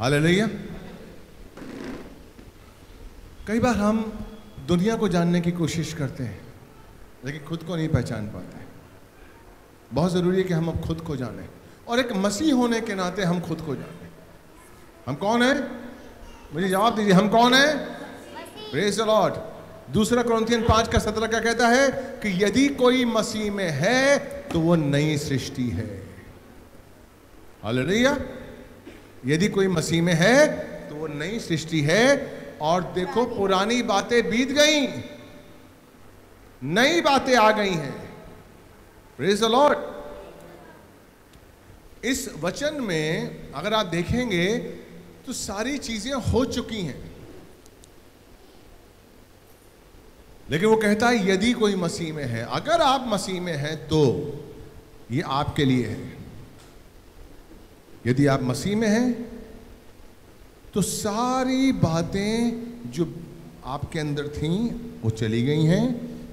Hallelujah. कई बार हम दुनिया को जानने की कोशिश करते हैं, लेकिन खुद को नहीं पहचान पाते बहुत ज़रूरी है कि हम अब खुद को जानें, और एक मसीह होने के नाते हम खुद को जानें। हम कौन हैं? मुझे जवाब दीजिए, हम कौन हैं? प्रेज द लॉर्ड दूसरा क्रंथियन पाँच का सत्रह क्या कहता है? कि यदि कोई मसीह में है तो वो नई सृष्टि है। हालेलुया। यदि कोई मसीह में है तो वो नई सृष्टि है, और देखो पुरानी बातें बीत गई। नई बातें आ गई हैं। प्रेज द लॉर्ड इस वचन में अगर आप देखेंगे तो सारी चीज़ें हो चुकी हैं। लेकिन वो कहता है, यदि कोई मसीह में है, अगर आप मसीह में हैं तो ये आपके लिए है। यदि आप मसीह में हैं तो सारी बातें जो आपके अंदर थीं वो चली गई हैं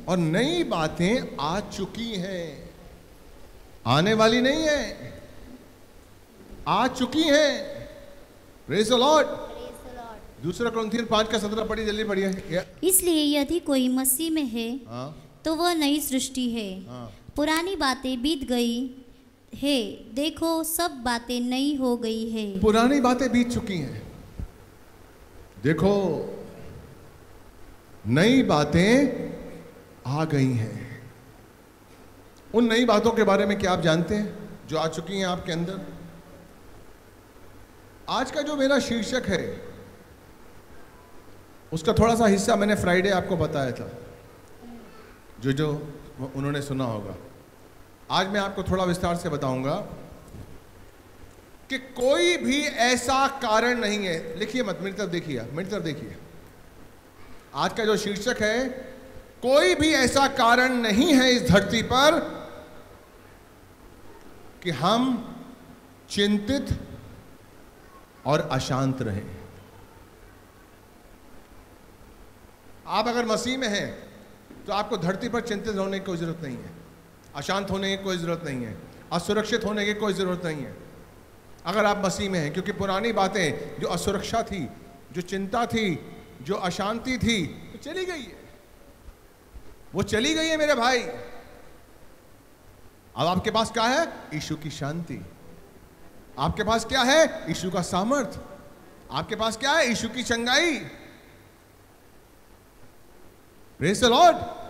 और नई बातें आ चुकी हैं। आने वाली नहीं है। आ चुकी हैं। प्रेज द लॉर्ड दूसरा क्रंथियन पाँच का सत्रह पढ़ी जल्दी पढ़िए। इसलिए यदि कोई मसीह में है हाँ। तो वह नई सृष्टि है। हाँ। पुरानी बातें बीत गई है, देखो, सब बातें नई हो गई है। पुरानी बातें बीत चुकी हैं। देखो, नई बातें आ गई हैं। उन नई बातों के बारे में क्या आप जानते हैं, जो आ चुकी हैं आपके अंदर? आज का जो मेरा शीर्षक है, उसका थोड़ा सा हिस्सा मैंने फ्राइडे आपको बताया था। जो जो उन्होंने सुना होगा। आज मैं आपको थोड़ा विस्तार से बताऊँगा कि कोई भी ऐसा कारण नहीं है। लिखिए मत, मेरी तरफ़ देखिए मेरी तरफ़ देखिए। आज का जो शीर्षक है, कोई भी ऐसा कारण नहीं है इस धरती पर कि हम चिंतित और अशांत रहें। आप अगर मसीह में हैं तो आपको धरती पर चिंतित होने की ज़रूरत नहीं है। अशांत होने की कोई ज़रूरत नहीं है, असुरक्षित होने की कोई ज़रूरत नहीं है। अगर आप मसीह में हैं, क्योंकि पुरानी बातें, जो असुरक्षा थी, जो चिंता थी, जो अशांति थी, वो चली गई है। वो चली गई है मेरे भाई। अब आपके पास क्या है? यीशु की शांति। आपके पास क्या है? यीशु का सामर्थ आपके पास क्या है? यीशु की चंगाई। लॉर्ड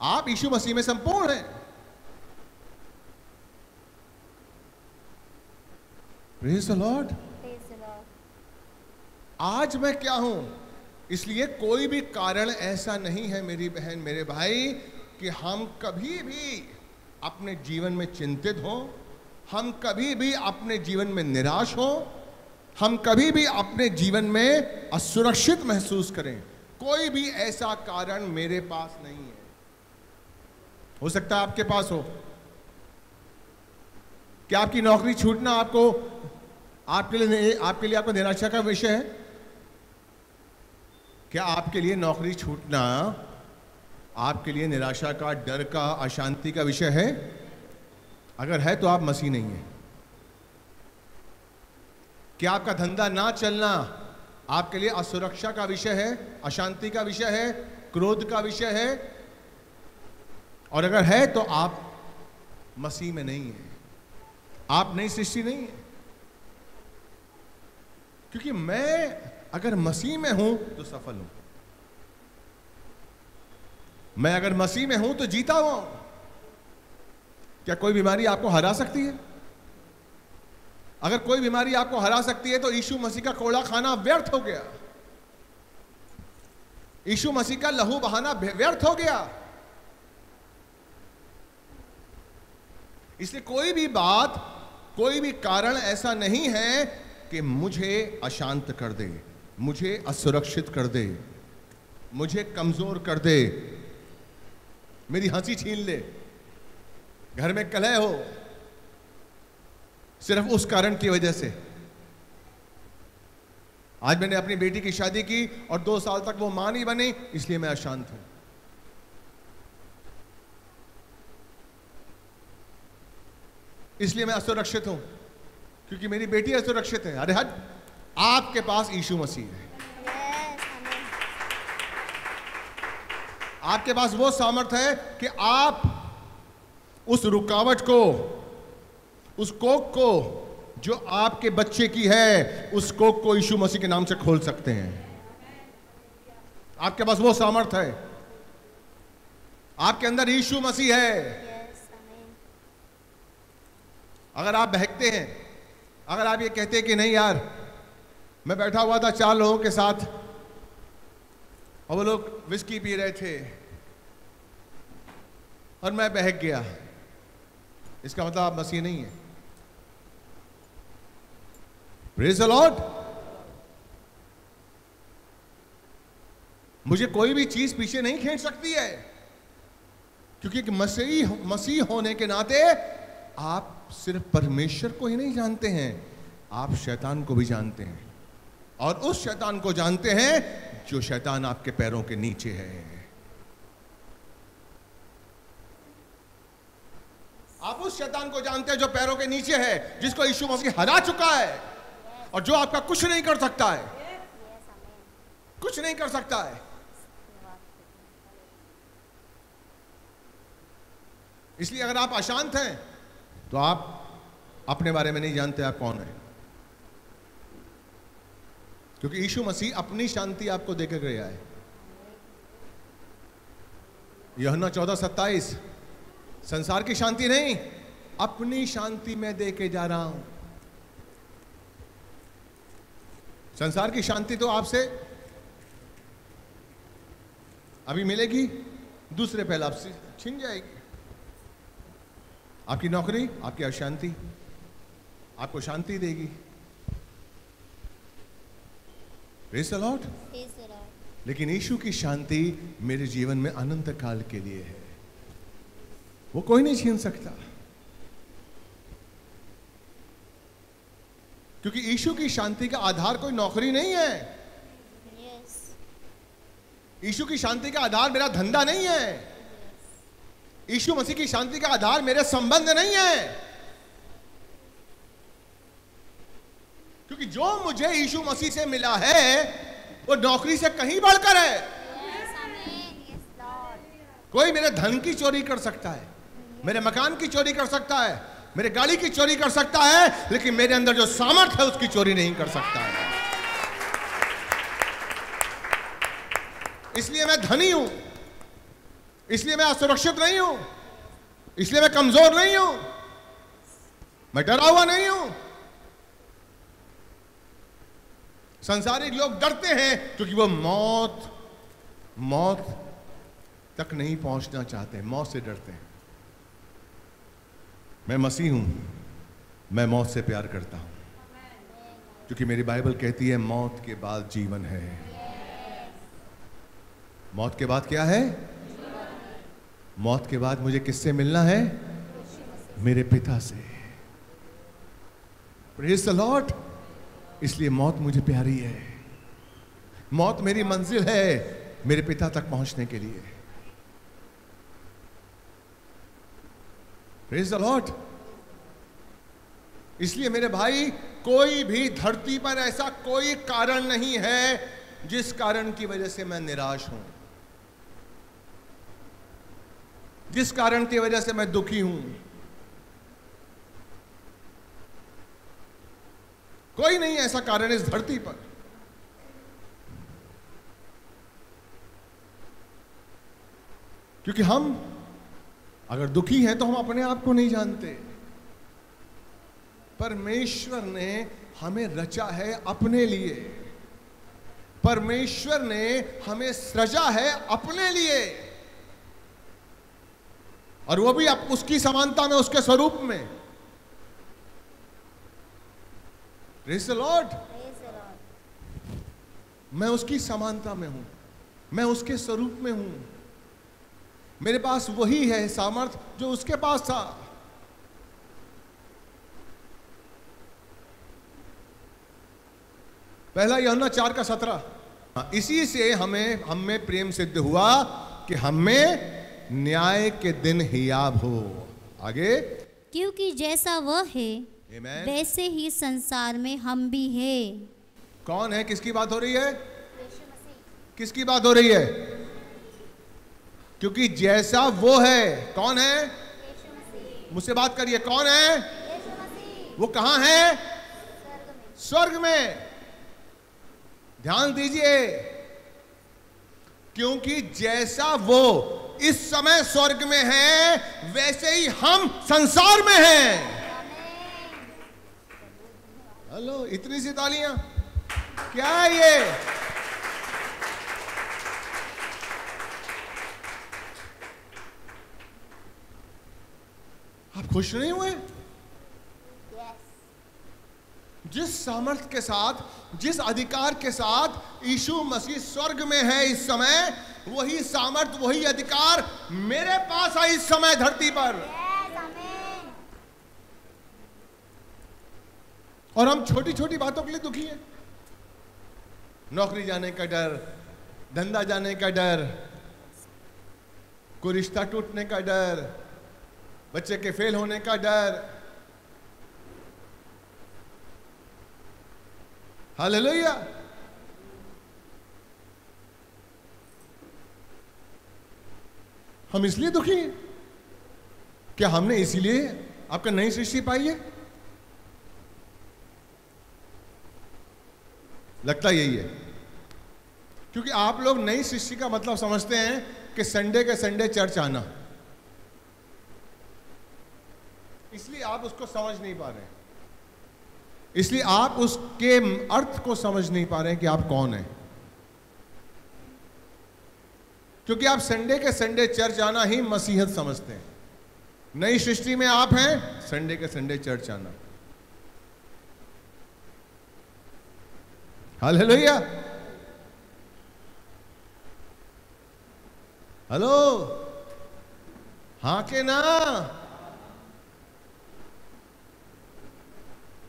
आप यीशु मसीह में संपूर्ण हैं। प्रेज द लॉर्ड आज मैं क्या हूँ? इसलिए कोई भी कारण ऐसा नहीं है मेरी बहन मेरे भाई कि हम कभी भी अपने जीवन में चिंतित हों हम कभी भी अपने जीवन में निराश हों हम कभी भी अपने जीवन में असुरक्षित महसूस करें। कोई भी ऐसा कारण मेरे पास नहीं है सकता है आपके पास हो। क्या आपकी नौकरी छूटना आपको, आपके लिए आपके लिए आपको निराशा का विषय है? क्या आपके लिए नौकरी छूटना आपके लिए निराशा का, डर का, अशांति का विषय है? अगर है तो आप मसीह नहीं है। क्या आपका धंधा ना चलना आपके लिए असुरक्षा का विषय है, अशांति का विषय है, क्रोध का विषय है और अगर है तो आप मसीह में नहीं है। आप नई सृष्टि नहीं है। क्योंकि मैं अगर मसीह में हूँ तो सफल हूँ। मैं अगर मसीह में हूँ तो जीता हुआ हूँ। क्या कोई बीमारी आपको हरा सकती है? अगर कोई बीमारी आपको हरा सकती है तो यीशु मसीह का कोड़ा खाना व्यर्थ हो गया। यीशु मसीह का लहू बहाना व्यर्थ हो गया। इसलिए कोई भी बात, कोई भी कारण ऐसा नहीं है कि मुझे अशांत कर दे, मुझे असुरक्षित कर दे, मुझे कमज़ोर कर दे। मेरी हँसी छीन ले, घर में कलह हो, सिर्फ़ उस कारण की वजह से। आज मैंने अपनी बेटी की शादी की और दो साल तक वो माँ नहीं बनी, इसलिए मैं अशांत हूँ। इसलिए मैं असुरक्षित हूँ क्योंकि मेरी बेटी असुरक्षित है। अरे हट आपके पास यीशु मसीह है। आपके पास वो सामर्थ है कि आप उस रुकावट को उस कोक को जो आपके बच्चे की है उस कोक को यीशु मसीह के नाम से खोल सकते हैं। आपके पास वो सामर्थ है। आपके अंदर यीशु मसीह है. अगर आप बहकते हैं, अगर आप ये कहते हैं कि नहीं यार, मैं बैठा हुआ था, चार लोगों के साथ, और वो लोग विस्की पी रहे थे, और मैं बहक गया। इसका मतलब आप मसीह नहीं है। प्रेज लॉर्ड मुझे कोई भी चीज़ पीछे नहीं खींच सकती है, क्योंकि मसीह मसीह होने के नाते आप सिर्फ़ परमेश्वर को ही नहीं जानते हैं, आप शैतान को भी जानते हैं। और उस शैतान को जानते हैं जो शैतान आपके पैरों के नीचे है। आप उस शैतान को जानते हैं जो पैरों के नीचे है, जिसको यीशु मसीह हरा चुका है और जो आपका कुछ नहीं कर सकता है। कुछ नहीं कर सकता है। इसलिए अगर आप अशांत हैं तो आप अपने बारे में नहीं जानते आप कौन है। क्योंकि यीशु मसीह अपनी शांति आपको देकर गया है यहना चौदह सत्ताईस, संसार की शांति नहीं, अपनी शांति में दे के जा रहा हूँ। संसार की शांति तो आपसे अभी मिलेगी, दूसरे पहले आपसे छिन जाएगी। आपकी नौकरी आपकी अशांति आपको शांति देगी। Lord. लेकिन यीशु की शांति मेरे जीवन में अनंत काल के लिए है। वो कोई नहीं छीन सकता। क्योंकि यीशु की शांति का आधार कोई नौकरी नहीं है। यीशु Yes. की शांति का आधार मेरा धंधा नहीं है। यीशु मसीह की शांति का आधार मेरे संबंध नहीं है। क्योंकि जो मुझे यीशु मसीह से मिला है, वो नौकरी से कहीं बढ़कर है। कोई मेरे धन की चोरी कर सकता है, मेरे मकान की चोरी कर सकता है, मेरे गाड़ी की चोरी कर सकता है, लेकिन मेरे अंदर जो सामर्थ है, उसकी चोरी नहीं कर सकता है। इसलिए मैं धनी हूँ। इसलिए मैं असुरक्षित नहीं हूँ। इसलिए मैं कमज़ोर नहीं हूँ। मैं डरा हुआ नहीं हूँ। संसारिक लोग डरते हैं क्योंकि वो मौत मौत तक नहीं पहुँचना चाहते, मौत से डरते हैं। मैं मसीह हूँ, मैं मौत से प्यार करता हूँ। क्योंकि मेरी बाइबल कहती है, मौत के बाद जीवन है। मौत के बाद क्या है? मौत के बाद मुझे किससे मिलना है? मेरे पिता से। द लॉर्ड इसलिए मौत मुझे प्यारी है। मौत मेरी मंजिल है मेरे पिता तक पहुँचने के लिए। द लॉर्ड इसलिए मेरे भाई, कोई भी धरती पर ऐसा कोई कारण नहीं है जिस कारण की वजह से मैं निराश हूँ। जिस कारण की वजह से मैं दुखी हूँ। कोई नहीं ऐसा कारण इस धरती पर। क्योंकि हम अगर दुखी हैं तो हम अपने आप को नहीं जानते। परमेश्वर ने हमें रचा है अपने लिए। परमेश्वर ने हमें सृजा है अपने लिए। और वो भी आप उसकी समानता में उसके स्वरूप में। लॉर्ड. मैं उसकी समानता में हूँ। मैं उसके स्वरूप में हूँ। मेरे पास वही है सामर्थ जो उसके पास था। पहला यौना चार का सत्रह। इसी से हमें हम में प्रेम सिद्ध हुआ कि हमें न्याय के दिन ही हियाब हो। आगे। क्योंकि जैसा वह है Amen. वैसे ही संसार में हम भी हैं। कौन है? किसकी बात हो रही है? किसकी बात हो रही है? क्योंकि जैसा वो है कौन है? मुझसे बात करिए कौन है? वो कहाँ है? स्वर्ग में। ध्यान दीजिए। क्योंकि जैसा वो इस समय स्वर्ग में है, वैसे ही हम संसार में हैं। हेलो, इतनी सी तालियाँ। क्या है ये? आप खुश नहीं हुए? जिस सामर्थ्य के साथ जिस अधिकार के साथ यीशु मसीह स्वर्ग में है इस समय वही सामर्थ्य वही अधिकार मेरे पास है इस समय धरती पर। और हम छोटी छोटी बातों के लिए दुखी हैं। नौकरी जाने का डर धंधा जाने का डर कोई रिश्ता टूटने का डर बच्चे के फेल होने का डर हालेलुया हम इसलिए दुखी हैं। क्या हमने इसीलिए आपका नई सृष्टि पाई है? लगता यही है। क्योंकि आप लोग नई सृष्टि का मतलब समझते हैं कि संडे के संडे चर्च आना। इसलिए आप उसको समझ नहीं पा रहे इसलिए आप उसके अर्थ को समझ नहीं पा रहे हैं कि आप कौन हैं। क्योंकि आप संडे के संडे चर्च आना ही मसीहत समझते हैं। नई सृष्टि में आप हैं, संडे के संडे चर्च आना। हालेलुया। हेलो। हाँ के ना?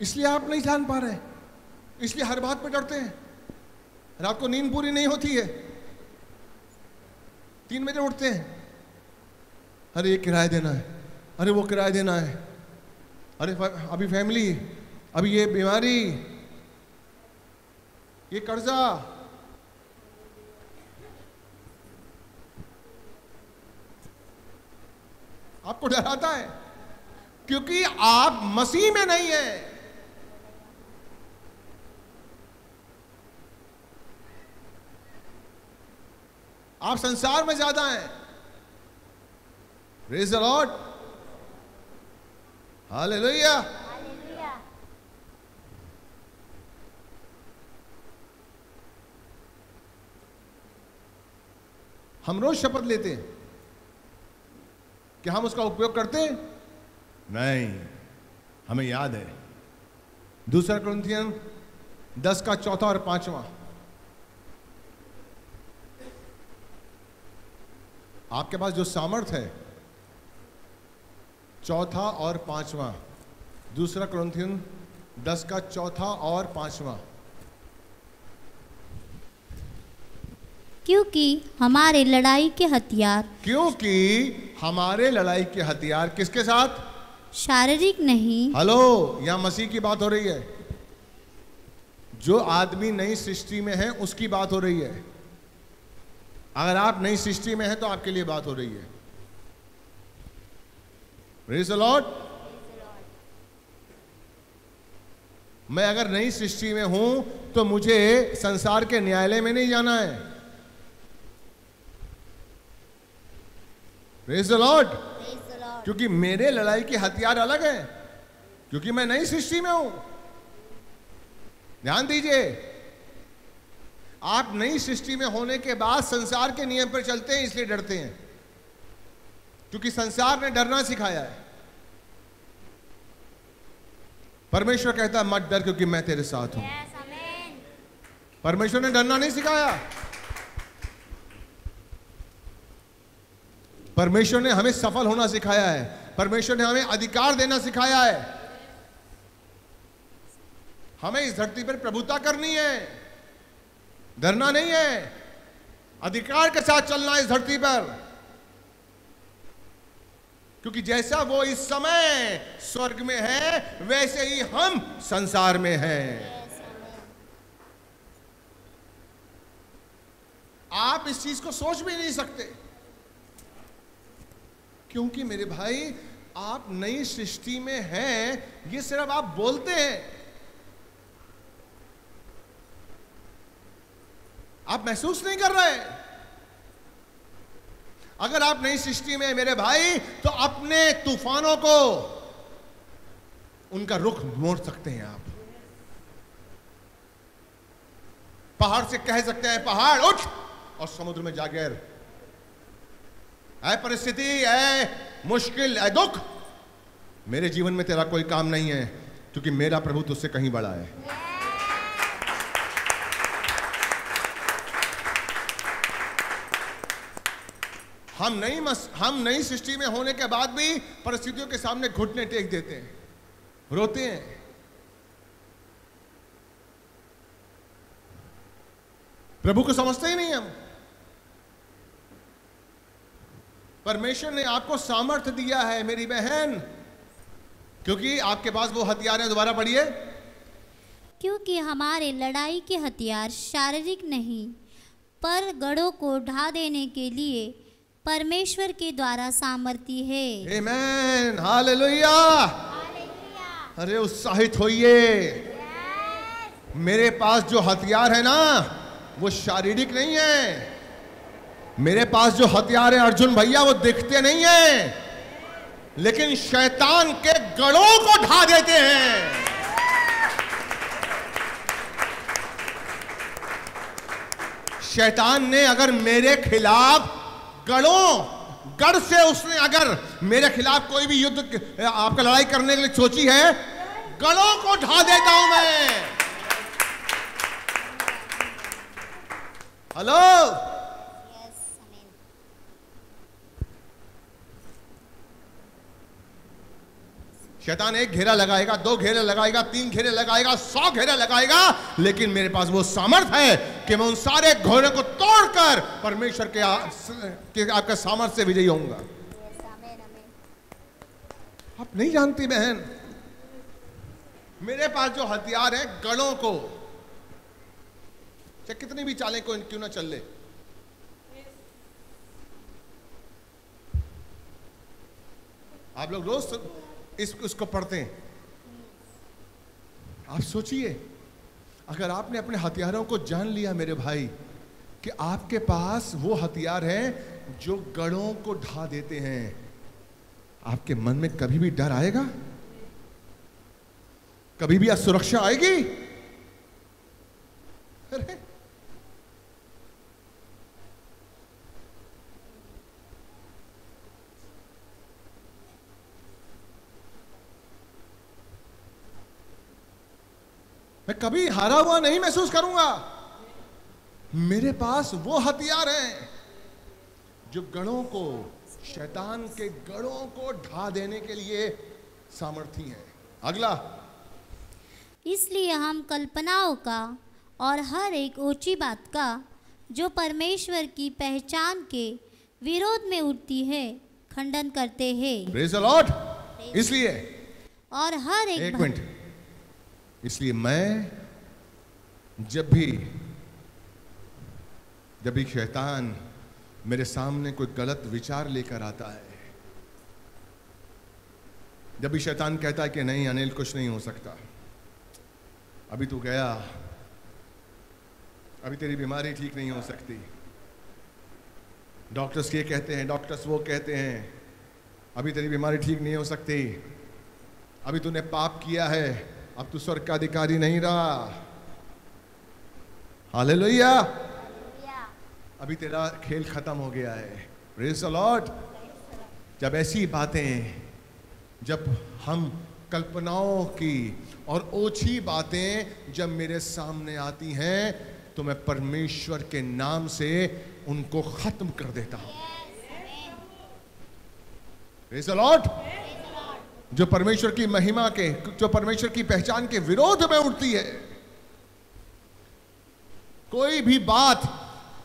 इसलिए आप नहीं जान पा रहे। इसलिए हर बात पे डरते हैं। रात को नींद पूरी नहीं होती है। तीन बजे उठते हैं। अरे, ये किराया देना है। अरे, वो किराया देना है। अरे अभी फैमिली, अभी ये बीमारी, ये कर्जा। आपको डराता है, क्योंकि आप मसीह में नहीं है। आप संसार में ज़्यादा हैं। Praise the Lord hallelujah hallelujah हम रोज शपथ लेते हैं कि हम उसका उपयोग करते हैं। नहीं, हमें याद है। दूसरा क्रंथियन दस का चौथा और पांचवा। आपके पास जो सामर्थ है चौथा और पांचवा। दूसरा क्रंथियन दस का चौथा और पांचवा। क्योंकि हमारे लड़ाई के हथियार। क्योंकि हमारे लड़ाई के हथियार किसके साथ? शारीरिक नहीं। हेलो यहाँ मसीह की बात हो रही है। जो आदमी नई सृष्टि में है उसकी बात हो रही है। अगर आप नई सृष्टि में हैं तो आपके लिए बात हो रही है। Praise the मैं अगर नई सृष्टि में हूँ तो मुझे संसार के न्यायालय में नहीं जाना है। प्रेज द लॉर्ड क्योंकि मेरे लड़ाई के हथियार अलग हैं। क्योंकि मैं नई सृष्टि में हूँ। ध्यान दीजिए। आप नई सृष्टि में होने के बाद संसार के नियम पर चलते हैं इसलिए डरते हैं। क्योंकि संसार ने डरना सिखाया है। परमेश्वर कहता है मत डर क्योंकि मैं तेरे साथ हूँ। परमेश्वर ने डरना नहीं सिखाया। परमेश्वर ने हमें सफल होना सिखाया है। परमेश्वर ने हमें अधिकार देना सिखाया है। हमें इस धरती पर प्रभुता करनी है। डरना नहीं है। अधिकार के साथ चलना इस धरती पर। क्योंकि जैसा वो इस समय स्वर्ग में है, वैसे ही हम संसार में हैं। आप इस चीज़ को सोच भी नहीं सकते। क्योंकि मेरे भाई, आप नई सृष्टि में हैं, ये सिर्फ़ आप बोलते हैं। आप महसूस नहीं कर रहे? अगर आप नई सृष्टि में मेरे भाई तो अपने तूफानों को उनका रुख मोड़ सकते हैं आप। पहाड़ से कह सकते हैं, पहाड़, उठ! और समुद्र में जाकर, ऐ परिस्थिति, ऐ मुश्किल, ऐ दुख, मेरे जीवन में तेरा कोई काम नहीं है, क्योंकि मेरा प्रभु तुझसे कहीं बड़ा है। हम नई हम नई सृष्टि में होने के बाद भी परिस्थितियों के सामने घुटने टेक देते हैं। रोते हैं। प्रभु को समझते ही नहीं हम। परमेश्वर ने आपको सामर्थ्य दिया है, मेरी बहन। क्योंकि आपके पास वो हथियार है, दोबारा पढ़िए। क्योंकि हमारे लड़ाई के हथियार शारीरिक नहीं, पर गढ़ों को ढा देने के लिए परमेश्वर के द्वारा सामर्थ्य है। आमेन हालेलुया अरे उत्साहित होइए। मेरे पास जो हथियार है ना वो शारीरिक नहीं है। मेरे पास जो हथियार है अर्जुन भैया वो दिखते नहीं है। लेकिन शैतान के गढ़ों को ढा देते हैं। शैतान ने अगर मेरे खिलाफ गढ़ों। गढ़ से उसने अगर मेरे खिलाफ कोई भी युद्ध आपका लड़ाई करने के लिए सोची है, गढ़ों को ढा देता हूँ मैं। हेलो? शैतान एक घेरा लगाएगा दो घेरे लगाएगा तीन घेरे लगाएगा सौ घेरे लगाएगा लेकिन मेरे पास वो सामर्थ है कि मैं उन सारे घोड़े को तोड़कर परमेश्वर के, के आपका सामर्थ से विजयी होऊँगा। आप नहीं जानती बहन मेरे पास जो हथियार है गणों को चाहे कितनी भी चालें को क्यों ना चल ले। आप लोग रोज इस उसको पढ़ते हैं। आप सोचिए, अगर आपने अपने हथियारों को जान लिया मेरे भाई, कि आपके पास वो हथियार हैं जो गढ़ों को ढा देते हैं, आपके मन में कभी भी डर आएगा? कभी भी असुरक्षा आएगी अरे मैं कभी हारा हुआ नहीं महसूस करूँगा। मेरे पास वो हथियार हैं जो गणों को शैतान के गणों को ढा देने के लिए सामर्थ्य है। अगला। इसलिए हम कल्पनाओं का और हर एक ऊँची बात का जो परमेश्वर की पहचान के विरोध में उठती है खंडन करते हैं। इसलिए और हर एक, एक मिनट। इसलिए मैं जब भी जब भी शैतान मेरे सामने कोई गलत विचार लेकर आता है, जब भी शैतान कहता है कि नहीं अनिल, कुछ नहीं हो सकता। अभी तू गया, अभी तेरी बीमारी ठीक नहीं हो सकती। डॉक्टर्स ये कहते हैं, डॉक्टर्स वो कहते हैं, अभी तेरी बीमारी ठीक नहीं हो सकती। अभी तूने पाप किया है अब तू स्वर्ग का अधिकारी नहीं रहा। हालेलुया। अभी तेरा खेल खत्म हो गया है। प्रेज लॉर्ड जब ऐसी बातें जब हम कल्पनाओं की और ओछी बातें जब मेरे सामने आती हैं तो मैं परमेश्वर के नाम से उनको खत्म कर देता हूँ। प्रेज लॉर्ड जो परमेश्वर की महिमा के, जो परमेश्वर की पहचान के विरोध में उठती है। कोई भी बात,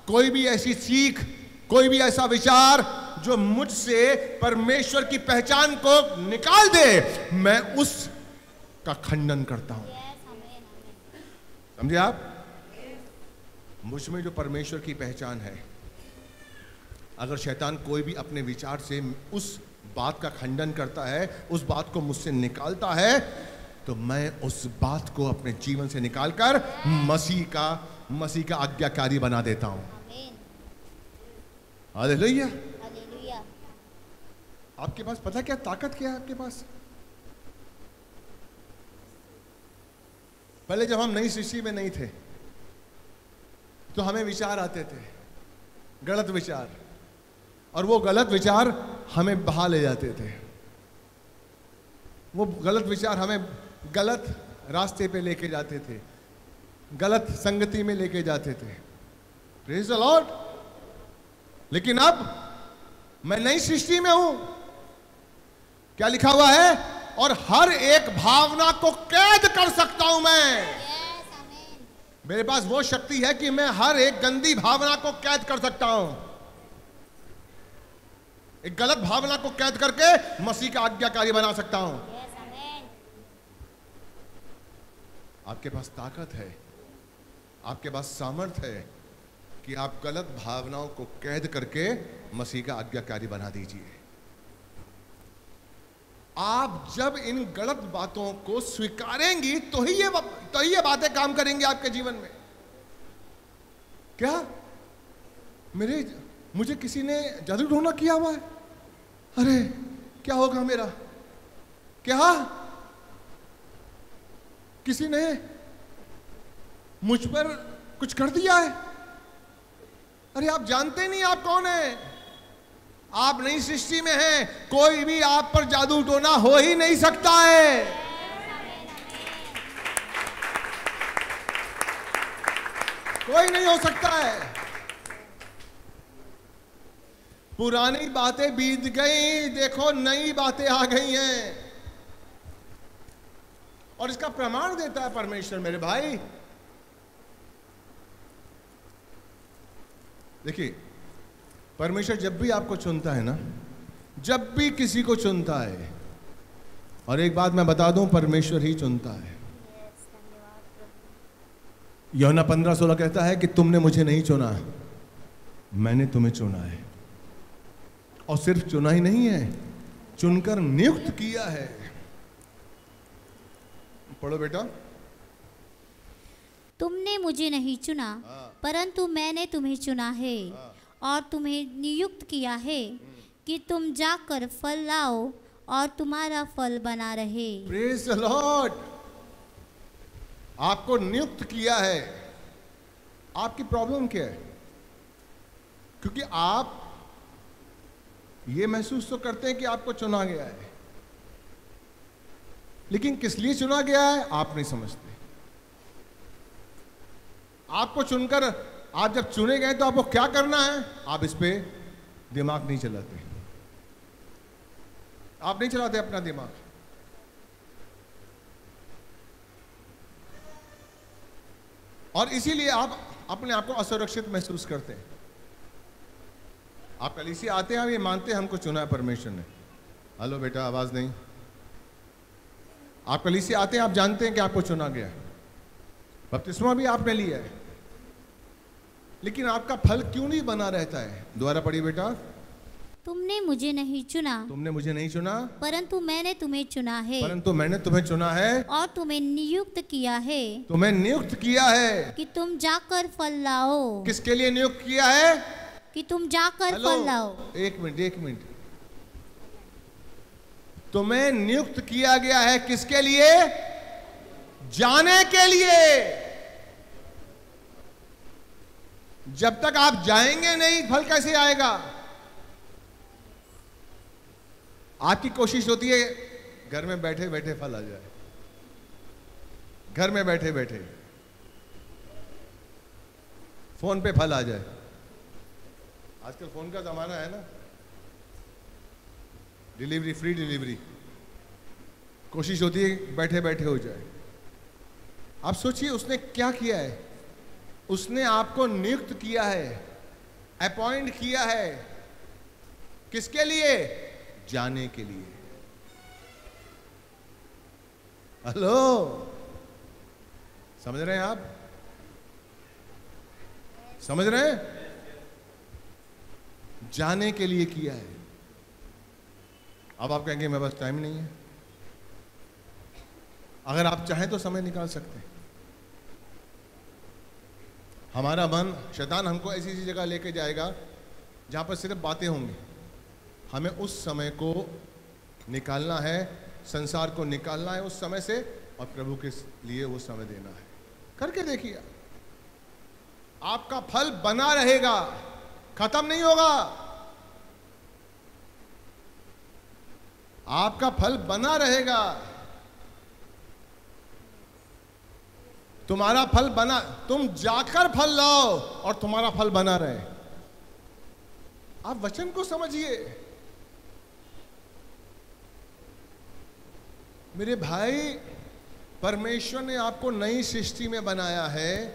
कोई भी ऐसी सीख, कोई भी ऐसा विचार जो मुझसे परमेश्वर की पहचान को निकाल दे, मैं उस का खंडन करता हूँ। समझे आप? मुझमें जो परमेश्वर की पहचान है, अगर शैतान कोई भी अपने विचार से उस बात का खंडन करता है उस बात को मुझसे निकालता है तो मैं उस बात को अपने जीवन से निकालकर मसीह का मसीह का आज्ञाकारी बना देता हूँ। हालेलुया। आपके पास पता क्या ताकत क्या है आपके पास? पहले जब हम नई सृष्टि में नहीं थे तो हमें विचार आते थे गलत विचार। और वो गलत विचार हमें बहा ले जाते थे। वो गलत विचार हमें गलत रास्ते पे लेके जाते थे। गलत संगति में लेके जाते थे। प्रेज द लॉर्ड लेकिन अब मैं नई सृष्टि में हूँ। क्या लिखा हुआ है? और हर एक भावना को कैद कर सकता हूँ मैं। मेरे पास वो शक्ति है कि मैं हर एक गंदी भावना को कैद कर सकता हूँ। एक गलत भावना को कैद करके मसीह का आज्ञाकारी बना सकता हूँ। आपके पास ताकत है। आपके पास सामर्थ है कि आप गलत भावनाओं को कैद करके मसीह का आज्ञाकारी बना दीजिए। आप जब इन गलत बातों को स्वीकारेंगी तो ही ये तो ही ये बातें काम करेंगी आपके जीवन में। क्या? मेरे मुझे किसी ने जादू टोना किया हुआ है? अरे, क्या होगा मेरा? क्या? किसी ने मुझ पर कुछ कर दिया है? अरे, आप जानते नहीं आप कौन है? आप नई सृष्टि में हैं, कोई भी आप पर जादू टोना हो ही नहीं सकता है। कोई नहीं हो सकता है। पुरानी बातें बीत गई, देखो नई बातें आ गई हैं। और इसका प्रमाण देता है परमेश्वर मेरे भाई। देखिए, परमेश्वर जब भी आपको चुनता है ना, जब भी किसी को चुनता है, और एक बात मैं बता दूँ, परमेश्वर ही चुनता है। यौना पंद्रह सोलह कहता है कि तुमने मुझे नहीं चुना, मैंने तुम्हें चुना है। और सिर्फ़ चुना ही नहीं है चुनकर नियुक्त किया है। पढ़ो बेटा। तुमने मुझे नहीं चुना परंतु मैंने तुम्हें चुना है और तुम्हें नियुक्त किया है कि तुम जाकर फल लाओ और तुम्हारा फल बना रहे। प्रेज लॉर्ड आपको नियुक्त किया है। आपकी प्रॉब्लम क्या है? क्योंकि आप ये महसूस तो करते हैं कि आपको चुना गया है। लेकिन किस लिए चुना गया है, आप नहीं समझते। आपको चुनकर, आप जब चुने गए तो आपको क्या करना है? आप इस पर दिमाग नहीं चलाते। आप नहीं चलाते अपना दिमाग। और इसीलिए आप अपने आप को असुरक्षित महसूस करते हैं। आप कल इसी आते हैं आप ये मानते हैं हमको चुना है परमेश्वर ने। हेलो बेटा आवाज़ नहीं। आप कल इसी आते हैं आप जानते हैं कि आपको चुना गया है। बपतिस्मा भी आपने लिया है। लेकिन आपका फल क्यों नहीं बना रहता है? दोबारा पढ़िए बेटा। तुमने मुझे नहीं चुना। तुमने मुझे नहीं चुना। परंतु मैंने तुम्हें चुना है। परंतु मैंने तुम्हें चुना है। और तुम्हें नियुक्त किया है। तुम्हें नियुक्त किया है। कि तुम जाकर फल लाओ। किसके लिए नियुक्त किया है? कि तुम जाकर फल लाओ। एक मिनट एक मिनट। तुम्हें नियुक्त किया गया है किसके लिए? जाने के लिए। जब तक आप जाएँगे नहीं फल कैसे आएगा? आपकी कोशिश होती है घर में बैठे बैठे फल आ जाए। घर में बैठे बैठे। फ़ोन पे फल आ जाए। आजकल फ़ोन का जमाना है ना। Delivery, free delivery. कोशिश होती है बैठे बैठे हो जाए। आप सोचिए, उसने क्या किया है? उसने आपको नियुक्त किया है अपॉइंट किया है। किसके लिए? जाने के लिए। हेलो? समझ रहे हैं आप? समझ रहे हैं? जाने के लिए किया है। अब आप कहेंगे, मेरे पास टाइम नहीं है। अगर आप चाहें तो समय निकाल सकते हैं। हमारा मन, शैतान हमको ऐसी ऐसी जगह लेके जाएगा, जहाँ पर सिर्फ़ बातें होंगी। हमें उस समय को निकालना है, संसार को निकालना है उस समय से, और प्रभु के लिए वो समय देना है। करके देखिए, आपका फल बना रहेगा। खत्म नहीं होगा। आपका फल बना रहेगा। तुम्हारा फल बना, तुम जाकर फल लाओ और तुम्हारा फल बना रहे। आप वचन को समझिए। मेरे भाई, परमेश्वर ने आपको नई सृष्टि में बनाया है।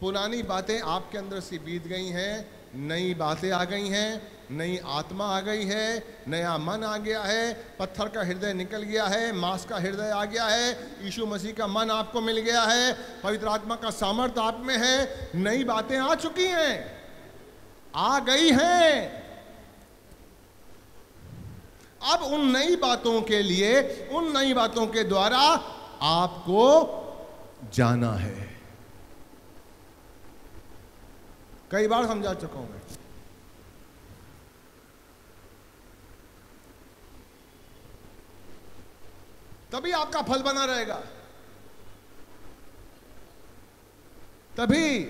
पुरानी बातें आपके अंदर से बीत गई हैं। नई बातें आ गई हैं, नई आत्मा आ गई है, नया मन आ गया है, पत्थर का हृदय निकल गया है, मांस का हृदय आ गया है, यीशु मसीह का मन आपको मिल गया है, पवित्र आत्मा का सामर्थ्य आप में है, नई बातें आ चुकी हैं, आ गई हैं। अब उन नई बातों के लिए, उन नई बातों के द्वारा आपको जाना है। कई बार समझा चुका हूँ मैं। तभी आपका फल बना रहेगा। तभी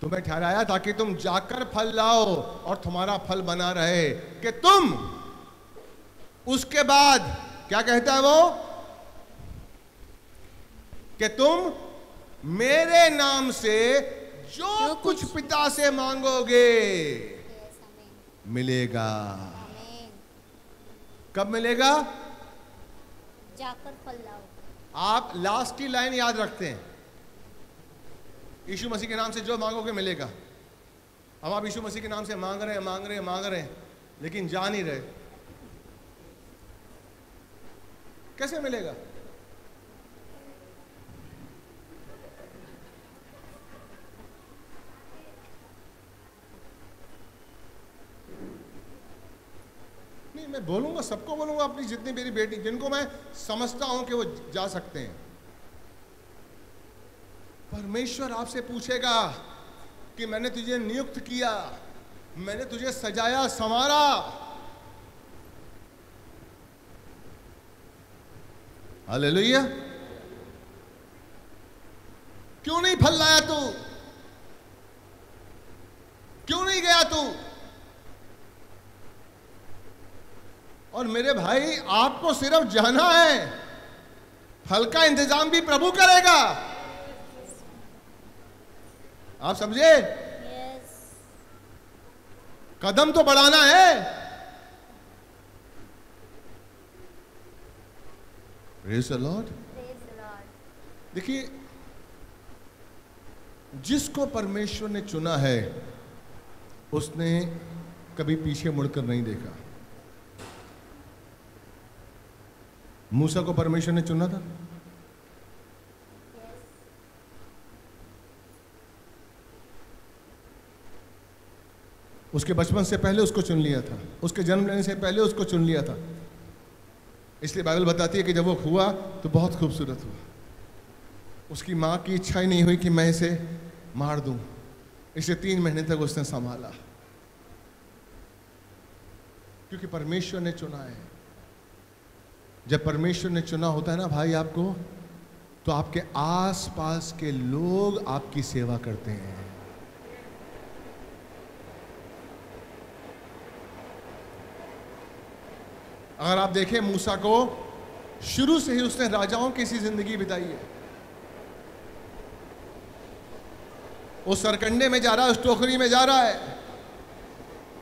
तुम्हें ठहराया ताकि तुम जाकर फल लाओ और तुम्हारा फल बना रहे कि तुम उसके बाद क्या कहता है वो? कि तुम मेरे नाम से जो जो कुछ कुछ- पिता से मांगोगे मिलेगा। कब मिलेगा? जाकर फल लाओ। आप लास्ट की लाइन याद रखते हैं। यीशु मसीह के नाम से जो मांगोगे मिलेगा। अब आप यीशु मसीह के नाम से मांग रहे हैं मांग रहे हैं मांग रहे हैं लेकिन जा नहीं रहे। कैसे मिलेगा? नहीं, मैं बोलूँगा, सबको बोलूँगा, अपनी जितनी मेरी बेटी, जिनको मैं समझता हूँ कि वो जा सकते हैं। परमेश्वर आपसे पूछेगा कि मैंने तुझे नियुक्त किया, मैंने तुझे सजाया, संवारा। हालेलुया। क्यों नहीं फल लाया तू? क्यों नहीं गया तू? और मेरे भाई आपको सिर्फ़ जाना है। फल का इंतज़ाम भी प्रभु करेगा। आप समझे? कदम तो बढ़ाना है। लॉर्ड देखिए जिसको परमेश्वर ने चुना है उसने कभी पीछे मुड़कर नहीं देखा। मूसा को परमेश्वर ने चुना था? उसके बचपन से पहले उसको चुन लिया था। उसके जन्म लेने से पहले उसको चुन लिया था। इसलिए बाइबल बताती है कि जब वो हुआ तो बहुत खूबसूरत हुआ। उसकी माँ की इच्छा ही नहीं हुई कि मैं इसे मार दूँ। इसे तीन महीने तक उसने संभाला। क्योंकि परमेश्वर ने चुना है। जब परमेश्वर ने चुना होता है ना भाई आपको तो आपके आसपास के लोग आपकी सेवा करते हैं। अगर आप देखें मूसा को, शुरू से ही उसने राजाओं की सी ज़िंदगी बिताई है। वो सरकंडे में जा रहा है, उस टोकरी में जा रहा है।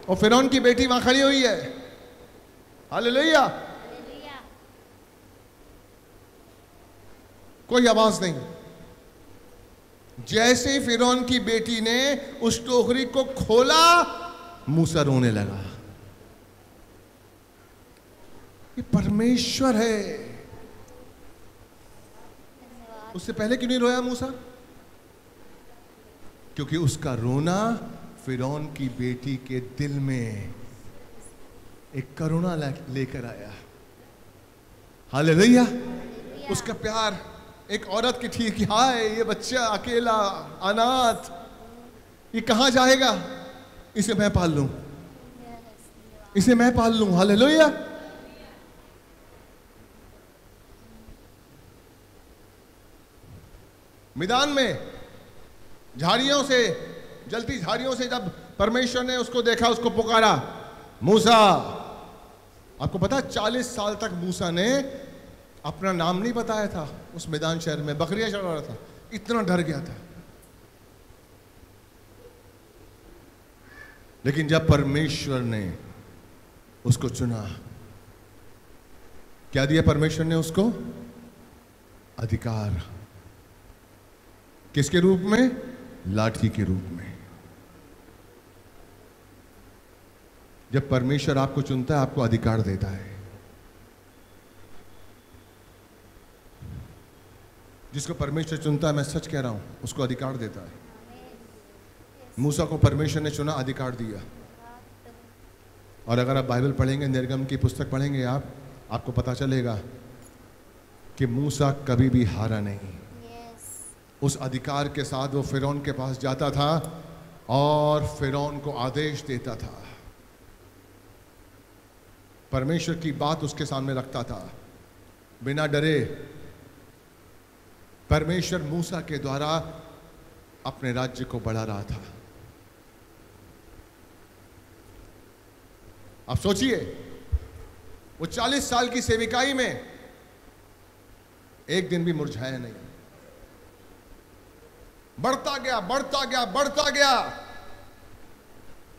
और फिर की बेटी वहाँ खड़ी हुई है। हाल हालेलुया! कोई आवाज़ नहीं। जैसे ही फिरौन की बेटी ने उस टोकरी को खोला, मूसा रोने लगा। ये परमेश्वर है। उससे पहले क्यों नहीं रोया मूसा? क्योंकि उसका रोना फिरौन की बेटी के दिल में एक करुणा लेकर आया। हाल उसका प्यार एक औरत की ठीक हाय, ये बच्चा अकेला, अनाथ, ये कहाँ जाएगा? इसे मैं पाल लू। इसे मैं पाल लूँ। हालेलुया। मैदान में झाड़ियों से, जलती झाड़ियों से जब परमेश्वर ने उसको देखा, उसको पुकारा, मूसा, आपको पता चालीस साल तक मूसा ने अपना नाम नहीं बताया था उस मैदान शहर में, बकरियाँ चढ़ा रहा था। इतना डर गया था। लेकिन जब परमेश्वर ने उसको चुना, क्या दिया परमेश्वर ने उसको? अधिकार। किसके रूप में? लाठी के रूप में। जब परमेश्वर आपको चुनता है, आपको अधिकार देता है। जिसको परमेश्वर चुनता है, मैं सच कह रहा हूँ, उसको अधिकार देता है। मूसा को परमेश्वर ने चुना, अधिकार दिया। और अगर आप बाइबल पढ़ेंगे, निर्गम की पुस्तक पढ़ेंगे आप, आपको पता चलेगा कि मूसा कभी भी हारा नहीं। उस अधिकार के साथ वो फिरौन के पास जाता था और फिरौन को आदेश देता था। परमेश्वर की बात उसके सामने रखता था। बिना डरे परमेश्वर मूसा के द्वारा अपने राज्य को बढ़ा रहा था। आप सोचिए, वो चालीस साल की सेविकाई में एक दिन भी मुरझाया नहीं। बढ़ता गया बढ़ता गया बढ़ता गया।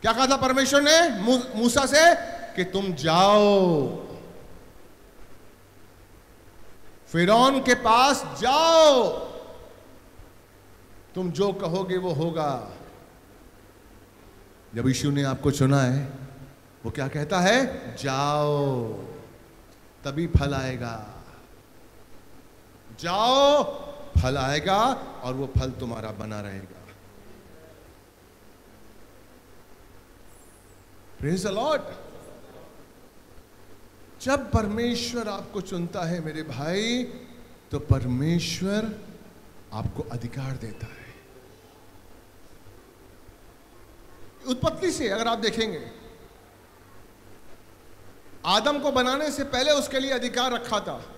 क्या कहा था परमेश्वर ने मूसा से? कि तुम जाओ फिरौन के पास जाओ। तुम जो कहोगे वो होगा। जब यीशु ने आपको चुना है, वो क्या कहता है? जाओ, तभी फल आएगा। जाओ, फल आएगा और वो फल तुम्हारा बना रहेगा। प्रेज लॉर्ड जब परमेश्वर आपको चुनता है मेरे भाई तो परमेश्वर आपको अधिकार देता है। उत्पत्ति से अगर आप देखेंगे, आदम को बनाने से पहले उसके लिए अधिकार रखा था।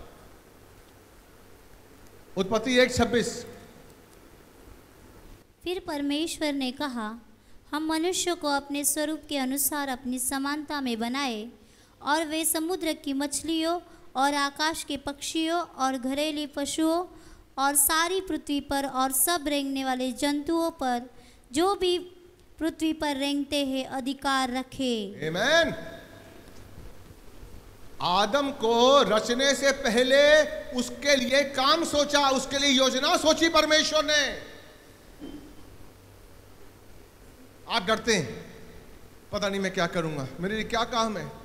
उत्पत्ति एक, छब्बीस। फिर परमेश्वर ने कहा, हम मनुष्य को अपने स्वरूप के अनुसार अपनी समानता में बनाए और वे समुद्र की मछलियों और आकाश के पक्षियों और घरेलू पशुओं और सारी पृथ्वी पर और सब रेंगने वाले जंतुओं पर जो भी पृथ्वी पर रेंगते हैं, अधिकार रखे। Amen. आदम को रचने से पहले उसके लिए काम सोचा, उसके लिए योजना सोची परमेश्वर ने। आप डरते हैं। पता नहीं मैं क्या करूँगा। मेरे लिए क्या काम है?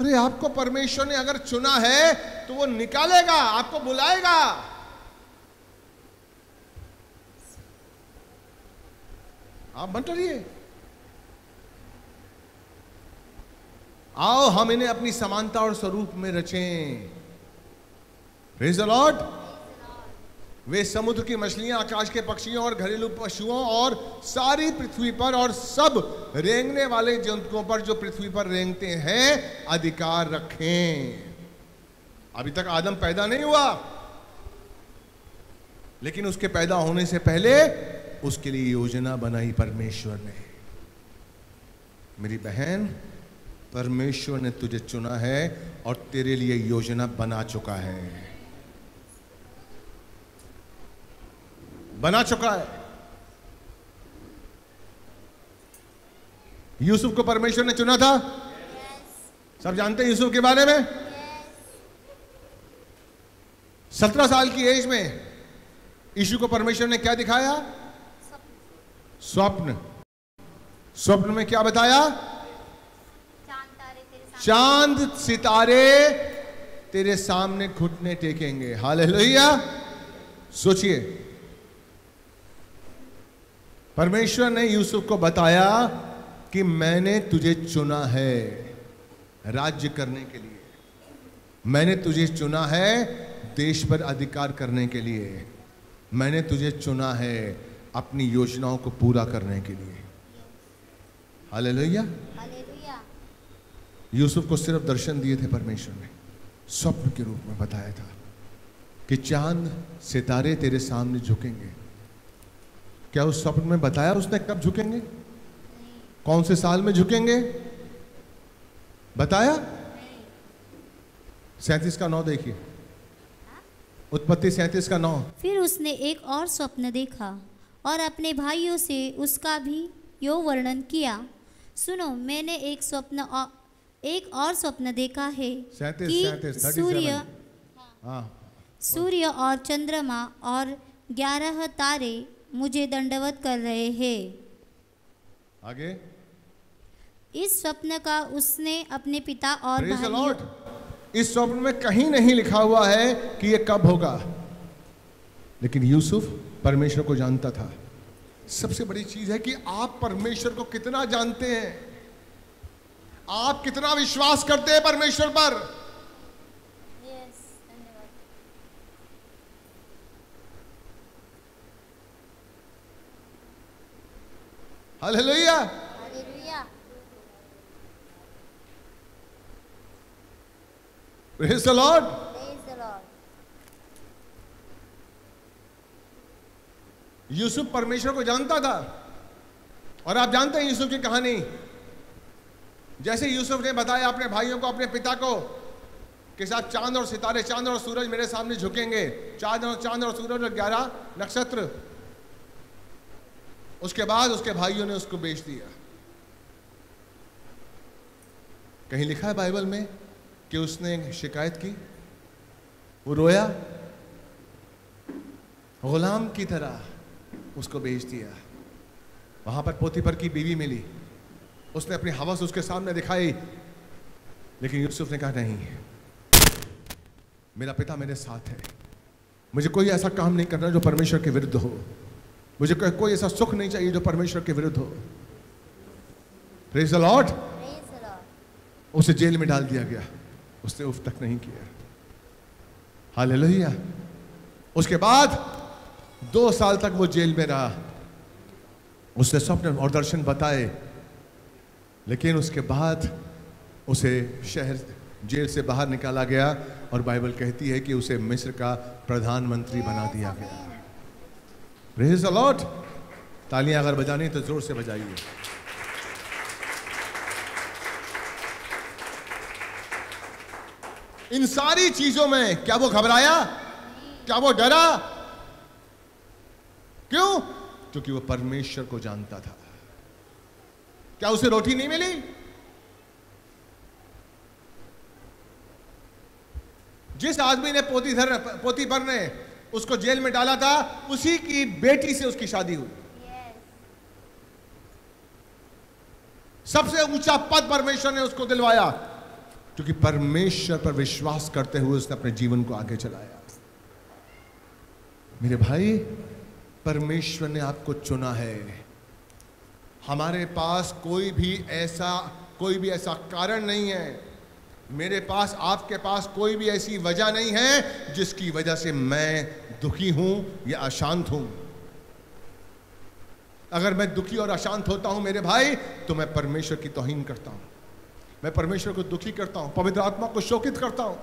अरे, आपको परमेश्वर ने अगर चुना है तो वो निकालेगा, आपको बुलाएगा। आप मत डरिए। आओ, हम इन्हें अपनी समानता और स्वरूप में रचें। The Lord. वे समुद्र की मछलियाँ, आकाश के पक्षियों और घरेलू पशुओं और सारी पृथ्वी पर और सब रेंगने वाले जंतुओं पर जो पृथ्वी पर रेंगते हैं, अधिकार रखें। अभी तक आदम पैदा नहीं हुआ। लेकिन उसके पैदा होने से पहले उसके लिए योजना बनाई परमेश्वर ने। मेरी बहन, परमेश्वर ने तुझे चुना है और तेरे लिए योजना बना चुका है। बना चुका है। यूसुफ को परमेश्वर ने चुना था? Yes. सब जानते हैं यूसुफ के बारे में? सत्रह साल की एज में यीशु को परमेश्वर ने क्या दिखाया? स्वप्न। स्वप्न। में क्या बताया? चाँद तारे तेरे चाँद सितारे तेरे सामने घुटने टेकेंगे। हालेलुया। सोचिए। परमेश्वर ने यूसुफ को बताया कि मैंने तुझे चुना है राज्य करने के लिए। मैंने तुझे चुना है देश पर अधिकार करने के लिए। मैंने तुझे चुना है अपनी योजनाओं को पूरा करने के लिए। हालेलुया। लोहिया यूसुफ को सिर्फ़ दर्शन दिए थे परमेश्वर ने। स्वप्न के रूप में बताया था कि चाँद सितारे तेरे सामने झुकेंगे। क्या उस स्वप्न में बताया उसने कब झुकेंगे? कौन से साल में झुकेंगे? बताया? सैतीस का नौ देखिए। उत्पत्ति सैतीस का नौ। फिर उसने एक और स्वप्न देखा और अपने भाइयों से उसका भी यो वर्णन किया। सुनो मैंने एक स्वप्न एक और स्वप्न देखा है सैंतीस, कि सैंतीस, 37 सूर्य हाँ। सूर्य और चंद्रमा और ग्यारह तारे मुझे दंडवत कर रहे हैं। आगे। इस स्वप्न का उसने अपने पिता और. इस स्वप्न में कहीं नहीं लिखा हुआ है कि यह कब होगा। लेकिन यूसुफ परमेश्वर को जानता था। सबसे बड़ी चीज़ है कि आप परमेश्वर को कितना जानते हैं। आप कितना विश्वास करते हैं परमेश्वर पर। Hallelujah hallelujah praise the Lord praise the Yusuf परमेश्वर को जानता था। और आप जानते हैं यूसुफ की कहानी। जैसे यूसुफ ने बताया अपने भाइयों को अपने पिता को के साथ चाँद और सितारे चाँद और सूरज मेरे सामने झुकेंगे। चाँद और चाँद और सूरज और ग्यारह नक्षत्र। उसके बाद उसके भाइयों ने उसको बेच दिया। कहीं लिखा है बाइबल में कि उसने शिकायत की? वो रोया, गुलाम की तरह उसको बेच दिया। वहाँ पर पोतीपर की बीवी मिली। उसने अपनी हवस उसके सामने दिखाई, लेकिन यूसुफ ने कहा, नहीं, मेरा पिता मेरे साथ है। मुझे कोई ऐसा काम नहीं करना जो परमेश्वर के विरुद्ध हो। मुझे कोई ऐसा सुख नहीं चाहिए जो परमेश्वर के विरुद्ध हो। Praise the Lord praise the Lord उसे जेल में डाल दिया गया। उसने उफ तक नहीं किया। हालेलुया उसके बाद दो साल तक वो जेल में रहा। उसने स्वप्न और दर्शन बताए। लेकिन उसके बाद उसे शहर जेल से बाहर निकाला गया और बाइबल कहती है कि उसे मिस्र का प्रधानमंत्री बना दिया गया। प्रेज लॉर्ड तालियाँ अगर बजानी तो ज़ोर से बजाइए। इन सारी चीज़ों में क्या वो घबराया? क्या वो डरा? क्यों? क्योंकि वो परमेश्वर को जानता था। क्या उसे रोटी नहीं मिली? जिस आदमी ने पोती धर पोतीधर पोतीपर ने उसको जेल में डाला था, उसी की बेटी से उसकी शादी हुई। सबसे ऊँचा पद परमेश्वर ने उसको दिलवाया, क्योंकि परमेश्वर पर विश्वास करते हुए उसने अपने जीवन को आगे चलाया। मेरे भाई, परमेश्वर ने आपको चुना है। हमारे पास कोई भी ऐसा, कोई भी ऐसा कारण नहीं है मेरे पास, आपके पास कोई भी ऐसी वजह नहीं है जिसकी वजह से मैं दुखी हूँ या अशांत हूँ। अगर मैं दुखी और अशांत होता हूँ मेरे भाई तो मैं परमेश्वर की तोहीन करता हूँ। मैं परमेश्वर को दुखी करता हूँ, पवित्र आत्मा को शोकित करता हूँ।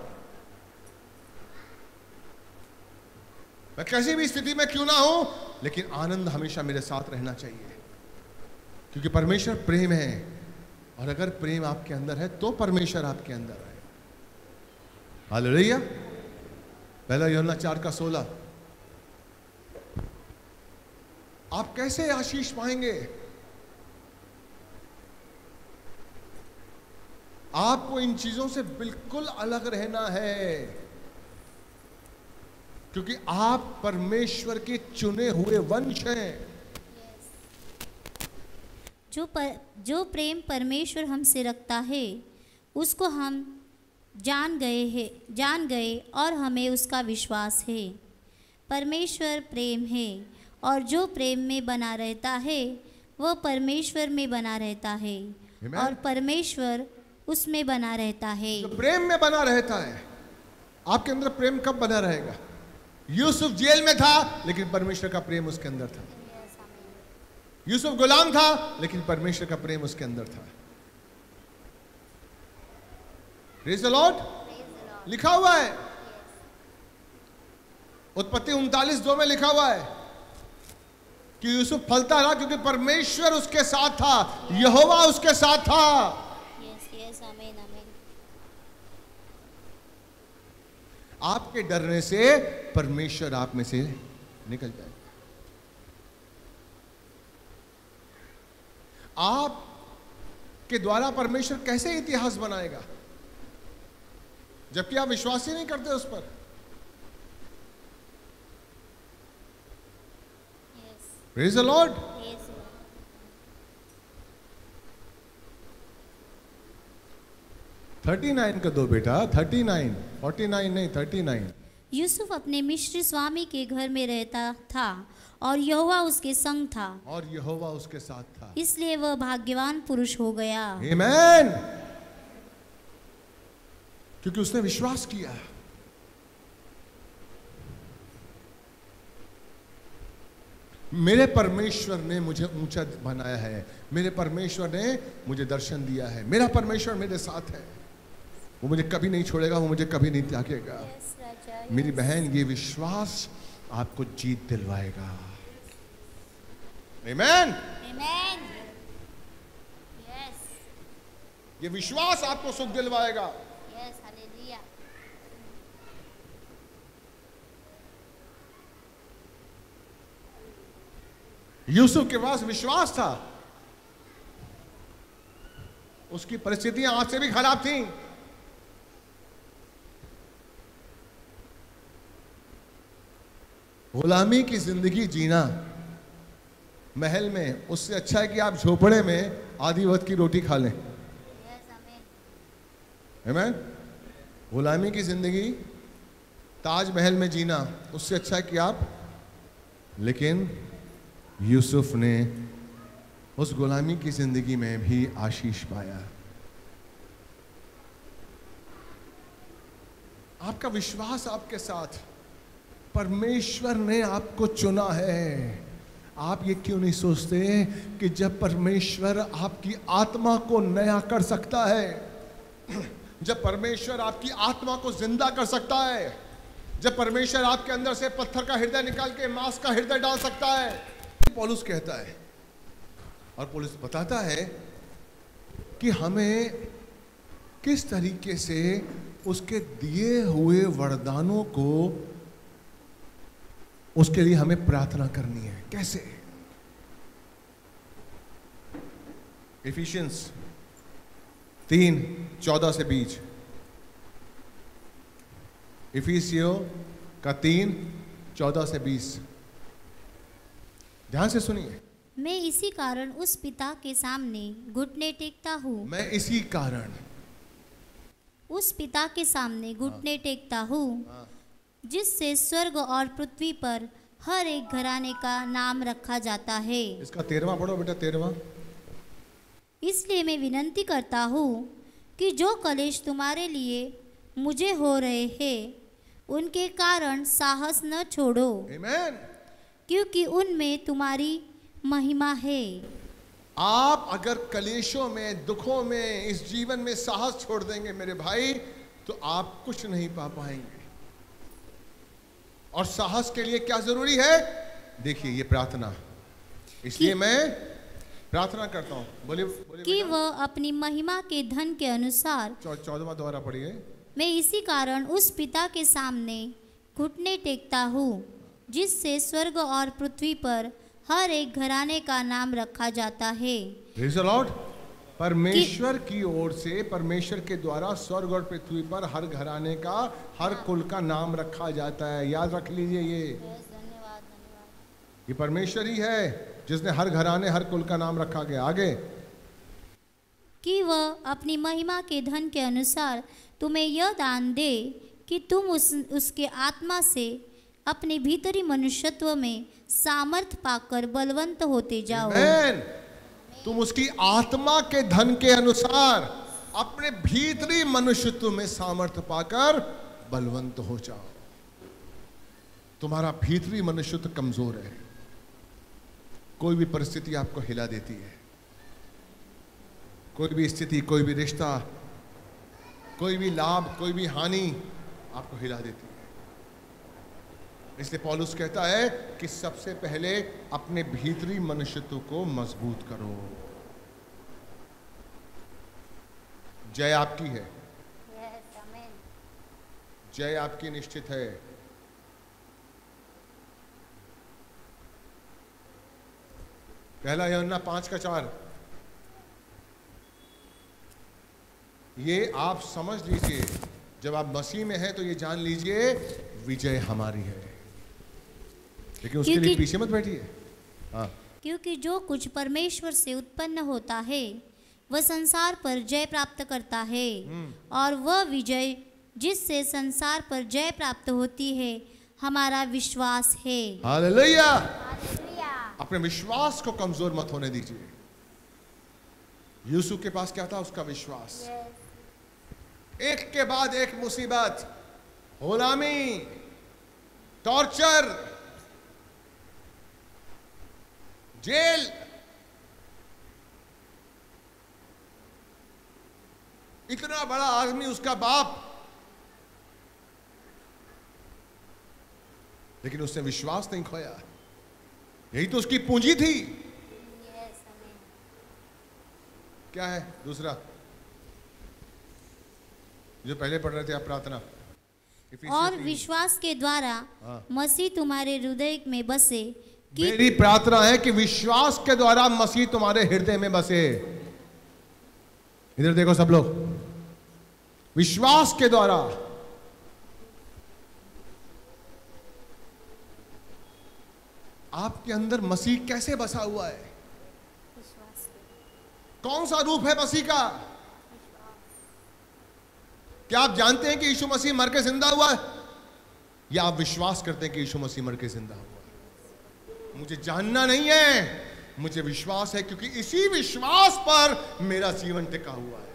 मैं कैसी भी स्थिति में क्यों ना हूँ, लेकिन आनंद हमेशा मेरे साथ रहना चाहिए। क्योंकि परमेश्वर प्रेम है और अगर प्रेम आपके अंदर है तो परमेश्वर आपके अंदर है। हालेलुया। पहला योना चार का सोलह। आप कैसे आशीष पाएँगे? आपको इन चीज़ों से बिल्कुल अलग रहना है। क्योंकि आप परमेश्वर के चुने हुए वंश हैं। जो पर जो प्रेम परमेश्वर हमसे रखता है उसको हम जान गए हैं जान गए और हमें उसका विश्वास है परमेश्वर प्रेम है और जो प्रेम में बना रहता है वह परमेश्वर में बना रहता है Amen. और परमेश्वर उसमें बना रहता है जो प्रेम में बना रहता है आपके अंदर प्रेम कब बना रहेगा यूसुफ जेल में था लेकिन परमेश्वर का प्रेम उसके अंदर था. यूसुफ गुलाम था, लेकिन परमेश्वर का प्रेम उसके अंदर था the Lord. लिखा हुआ है उत्पत्ति उनतालीस दो में लिखा हुआ है कि यूसुफ फलता रहा क्योंकि परमेश्वर उसके साथ था, यहोवा उसके साथ था. आपके डरने से परमेश्वर आप में से निकल जाए आप के द्वारा परमेश्वर कैसे इतिहास बनाएगा? जबकि आप विश्वास ही नहीं करते उस पर। Yes, praise the Lord thirty nine का दो बेटा थर्टी नाइन फोर्टी नाइन नहीं थर्टी नाइन। यूसुफ अपने मिश्र स्वामी के घर में रहता था। और यहोवा उसके संग था। और यहोवा उसके साथ था। इसलिए वह भाग्यवान पुरुष हो गया। Amen. क्योंकि उसने विश्वास किया। मेरे परमेश्वर ने मुझे ऊँचा बनाया है। मेरे परमेश्वर ने मुझे दर्शन दिया है। मेरा परमेश्वर मेरे साथ है। वो मुझे कभी नहीं छोड़ेगा वो मुझे कभी नहीं त्यागेगा। Yes, मेरी बहन ये विश्वास आपको जीत दिलवाएगा। Amen. Amen. Yes, ये विश्वास आपको सुख दिलवाएगा yes, hallelujah. यूसुफ के पास विश्वास था उसकी परिस्थितियाँ आज से भी खराब थी गुलामी की ज़िंदगी जीना महल में उससे अच्छा है कि आप झोपड़े में आधी वक्त की रोटी खा लें। है गुलामी की ज़िंदगी ताजमहल में जीना उससे अच्छा है कि आप लेकिन यूसुफ ने उस गुलामी की ज़िंदगी में भी आशीष पाया। आपका विश्वास आपके साथ परमेश्वर ने आपको चुना है। आप ये क्यों नहीं सोचते कि जब परमेश्वर आपकी आत्मा को नया कर सकता है, जब परमेश्वर आपकी आत्मा को ज़िंदा कर सकता है, जब परमेश्वर आपके अंदर से पत्थर का हृदय निकाल के मांस का हृदय डाल सकता है, पौलुस कहता है और पुलिस बताता है कि हमें किस तरीके से उसके दिए हुए वरदानों को उसके लिए हमें प्रार्थना करनी है। कैसे? इफिशियंस तीन चौदह से बीच। इफिसियो का तीन चौदह से बीस। ध्यान से सुनिए। मैं इसी कारण उस पिता के सामने घुटने टेकता हूँ। मैं इसी कारण। उस पिता के सामने घुटने टेकता हूँ। जिससे स्वर्ग और पृथ्वी पर हर एक घराने का नाम रखा जाता है। इसका तेरवा पढ़ो बेटा तेरवा। इसलिए मैं विनती करता हूँ कि जो कलेश तुम्हारे लिए मुझे हो रहे हैं उनके कारण साहस न छोड़ो Amen. क्योंकि उनमें तुम्हारी महिमा है। आप अगर कलेशों में दुखों में इस जीवन में साहस छोड़ देंगे मेरे भाई तो आप कुछ नहीं पा पाएँगे। और साहस के लिए क्या ज़रूरी है? देखिए ये प्रार्थना। इसलिए मैं प्रार्थना करता हूँ। बोलिए बोलिए कि। वह अपनी महिमा के धन के अनुसार चौ, चौदहवा दोबारा पढ़िए। मैं इसी कारण उस पिता के सामने घुटने टेकता हूँ जिससे स्वर्ग और पृथ्वी पर हर एक घराने का नाम रखा जाता है. परमेश्वर की ओर से परमेश्वर के द्वारा स्वर्ग और पृथ्वी पर हर घराने का हर कुल का नाम रखा जाता है। याद रख लीजिए ये। ये परमेश्वर ही है जिसने हर घराने हर कुल का नाम रखा गया। आगे। कि वह अपनी महिमा के धन के अनुसार तुम्हें यह दान दे कि तुम उस उसके आत्मा से अपने भीतरी मनुष्यत्व में सामर्थ पाकर बलवंत होते जाओ. तुम उसकी आत्मा के धन के अनुसार अपने भीतरी मनुष्यत्व में सामर्थ्य पाकर बलवंत हो जाओ। तुम्हारा भीतरी मनुष्यत्व कमज़ोर है। कोई भी परिस्थिति आपको हिला देती है। कोई भी स्थिति, कोई भी रिश्ता, कोई भी लाभ, कोई भी हानि आपको हिला देती है। इसलिए पॉलुस कहता है कि सबसे पहले अपने भीतरी मनुष्यत्व को मज़बूत करो। जय आपकी है। जय आपकी निश्चित है। पहला यौना पाँच का चार। ये आप समझ लीजिए जब आप मसीह में हैं तो ये जान लीजिए विजय हमारी है। लेकिन उसके लिए पीछे मत बैठिए। हाँ। क्योंकि जो कुछ परमेश्वर से उत्पन्न होता है वह संसार पर जय प्राप्त करता है। और वह विजय जिससे संसार पर जय प्राप्त होती है हमारा विश्वास है। हालेलुया। हालेलुया। अपने विश्वास को कमज़ोर मत होने दीजिए। यूसुफ के पास क्या था? उसका विश्वास। एक के बाद एक मुसीबत। गुलामी टॉर्चर। जेल। इतना बड़ा आदमी उसका बाप। लेकिन उसने विश्वास नहीं खोया। यही तो उसकी पूंजी थी। क्या है? दूसरा। जो पहले पढ़ रहे थे आप प्रार्थना। और विश्वास के द्वारा हाँ। मसीह तुम्हारे हृदय में बसे। कि मेरी प्रार्थना है कि विश्वास के द्वारा मसीह तुम्हारे हृदय में बसे। इधर देखो सब लोग। विश्वास के द्वारा। आपके अंदर मसीह कैसे बसा हुआ है? कौन सा रूप है मसीह का? क्या आप जानते हैं कि यीशु मसीह मर के ज़िंदा हुआ है? या आप विश्वास करते हैं कि यीशु मसीह मर के ज़िंदा हुआ है? मुझे जानना नहीं है मुझे विश्वास है क्योंकि इसी विश्वास पर मेरा जीवन टिका हुआ है।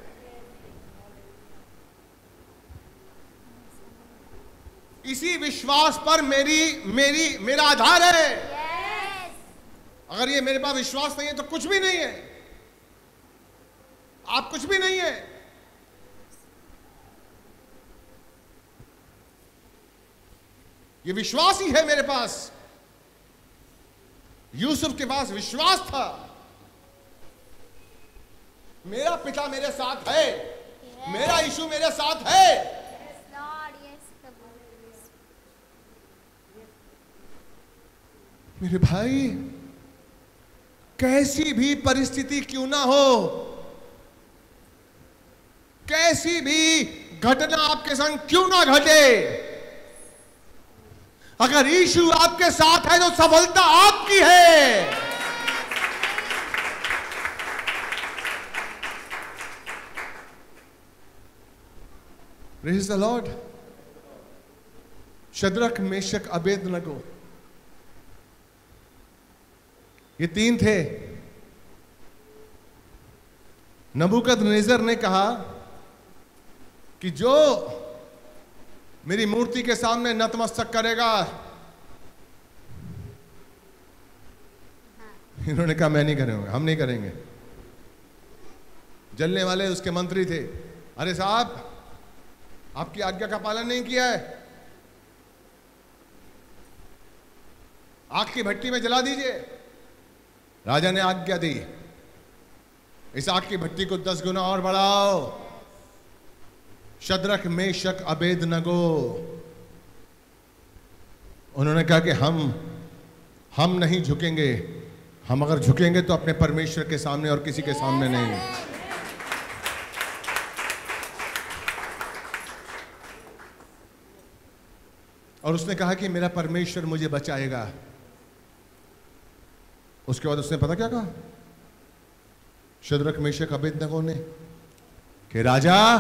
इसी विश्वास पर मेरी मेरी मेरा आधार है। अगर ये मेरे पास विश्वास नहीं है तो कुछ भी नहीं है। आप कुछ भी नहीं है। ये विश्वास ही है मेरे पास। यूसुफ के पास विश्वास था। मेरा पिता मेरे साथ है। मेरा यीशु मेरे साथ है। लॉर्ड यस प्रभु। मेरे भाई कैसी भी परिस्थिति क्यों ना हो कैसी भी घटना आपके संग क्यों ना घटे अगर ईशु आपके साथ है तो सफलता आपकी है। Lord. Shadrach, Meshach Abednego ये तीन थे। नबुकद नेजर ने कहा कि जो मेरी मूर्ति के सामने नतमस्तक करेगा। इन्होंने कहा, मैं नहीं करूँगा, हम नहीं करेंगे। जलने वाले उसके मंत्री थे। अरे साहब, आपकी आज्ञा का पालन नहीं किया है। आग की भट्टी में जला दीजिए। राजा ने आज्ञा दी। इस आग की भट्टी को दस गुना और बढ़ाओ। शद्रक मेशक अबेद नगो उन्होंने कहा कि हम हम नहीं झुकेंगे। हम अगर झुकेंगे तो अपने परमेश्वर के सामने और किसी के सामने नहीं। और उसने कहा कि मेरा परमेश्वर मुझे बचाएगा। उसके बाद उसने पता क्या कहा? शद्रक मेशक अबेद नगो ने। कि राजा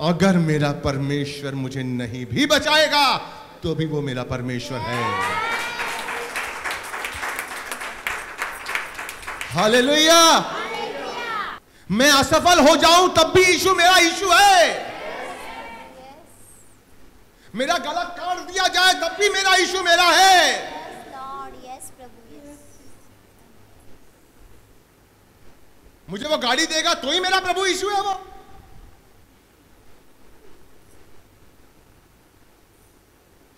अगर मेरा परमेश्वर मुझे नहीं भी बचाएगा तो भी वो मेरा परमेश्वर है। हालेलुया। मैं असफल हो जाऊँ, तब भी यीशु मेरा यीशु है। मेरा गला काट दिया जाए, तब भी मेरा यीशु मेरा है. मुझे वो गाड़ी देगा तो ही मेरा प्रभु यीशु है वो।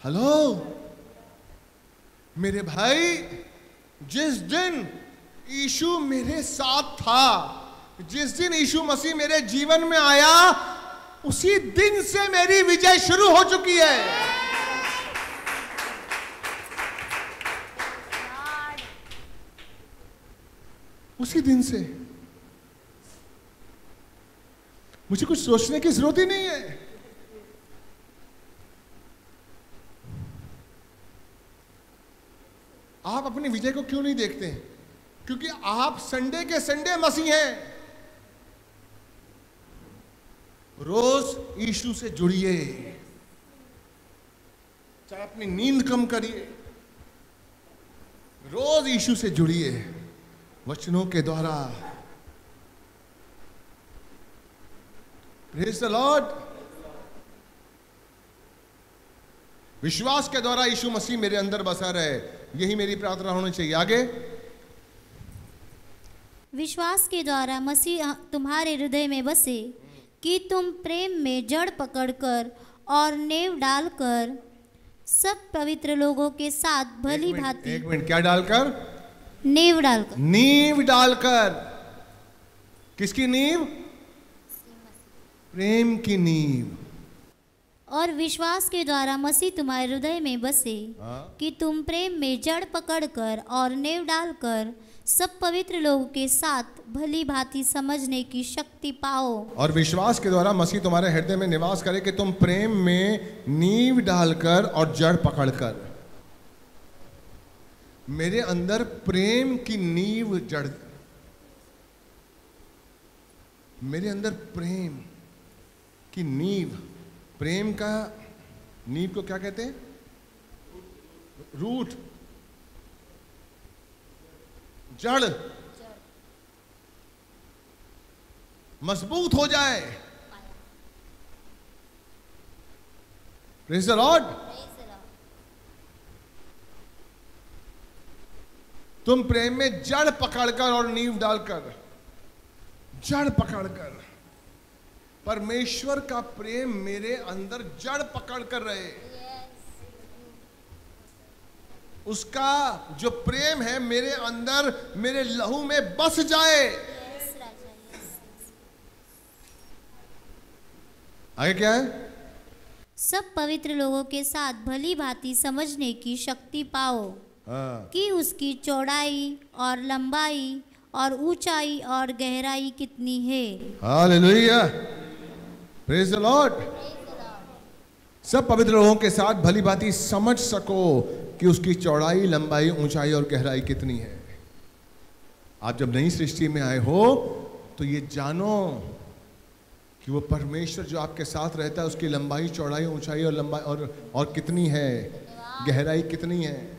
हेलो? मेरे भाई, जिस दिन यीशु मेरे साथ था, जिस दिन यीशु मसीह मेरे जीवन में आया, उसी दिन से मेरी विजय शुरू हो चुकी है। उसी दिन से। मुझे कुछ सोचने की ज़रूरत ही नहीं है। आप अपनी विजय को क्यों नहीं देखते? हैं क्योंकि आप संडे के संडे मसीह हैं। रोज यीशु से जुड़िए। चाहे अपनी नींद कम करिए। रोज यीशु से जुड़िए। वचनों के द्वारा। प्रेज द लॉर्ड विश्वास के द्वारा यीशु मसीह मेरे अंदर बसा रहे। यही मेरी प्रार्थना होनी चाहिए। आगे। विश्वास के द्वारा मसीह तुम्हारे हृदय में बसे कि तुम प्रेम में जड़ पकड़कर और नेव डालकर सब पवित्र लोगों के साथ भली भांति एक मिनट क्या डालकर? नेव डालकर। नींव डालकर। किसकी नींव? प्रेम की नींव। और विश्वास के द्वारा मसीह तुम्हारे हृदय में बसे हाँ। कि तुम प्रेम में जड़ पकड़कर और नेव डालकर सब पवित्र लोगों के साथ भली भांति समझने की शक्ति पाओ और विश्वास के द्वारा मसीह तुम्हारे हृदय में निवास करे कि तुम प्रेम में नींव डालकर और जड़ पकड़कर मेरे अंदर प्रेम की नींव जड़ मेरे अंदर प्रेम की नींव प्रेम का नींव को क्या कहते हैं रूट जड़ मज़बूत हो जाए. Praise the Lord. तुम प्रेम में जड़ पकड़कर और नींव डालकर, जड़ पकड़कर परमेश्वर का प्रेम मेरे अंदर जड़ पकड़ कर रहे। Yes. उसका जो प्रेम है मेरे अंदर मेरे लहू में बस जाए। Yes, आगे क्या है? सब पवित्र लोगों के साथ भली भांति समझने की शक्ति पाओ हाँ। कि उसकी चौड़ाई और लंबाई और ऊंचाई और गहराई कितनी है। हालेलुया। Praise the Lord. सब पवित्र लोगों के साथ भली भांति समझ सको कि उसकी चौड़ाई, लंबाई, ऊंचाई और गहराई कितनी है। आप जब नई सृष्टि में आए हो तो ये जानो कि वो परमेश्वर जो आपके साथ रहता है, उसकी लंबाई, चौड़ाई, ऊंचाई और लंबाई और और कितनी है? गहराई कितनी है?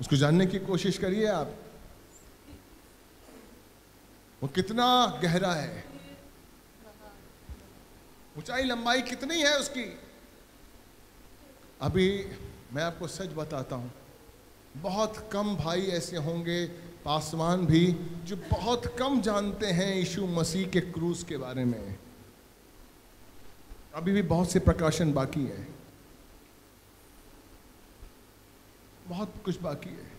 उसको जानने की कोशिश करिए आप। वो कितना गहरा है। ऊंचाई लंबाई कितनी है उसकी? अभी मैं आपको सच बताता हूँ, बहुत कम भाई ऐसे होंगे, पासवान भी, जो बहुत कम जानते हैं यीशु मसीह के क्रूज के बारे में। अभी भी बहुत से प्रकाशन बाकी है। बहुत कुछ बाकी है।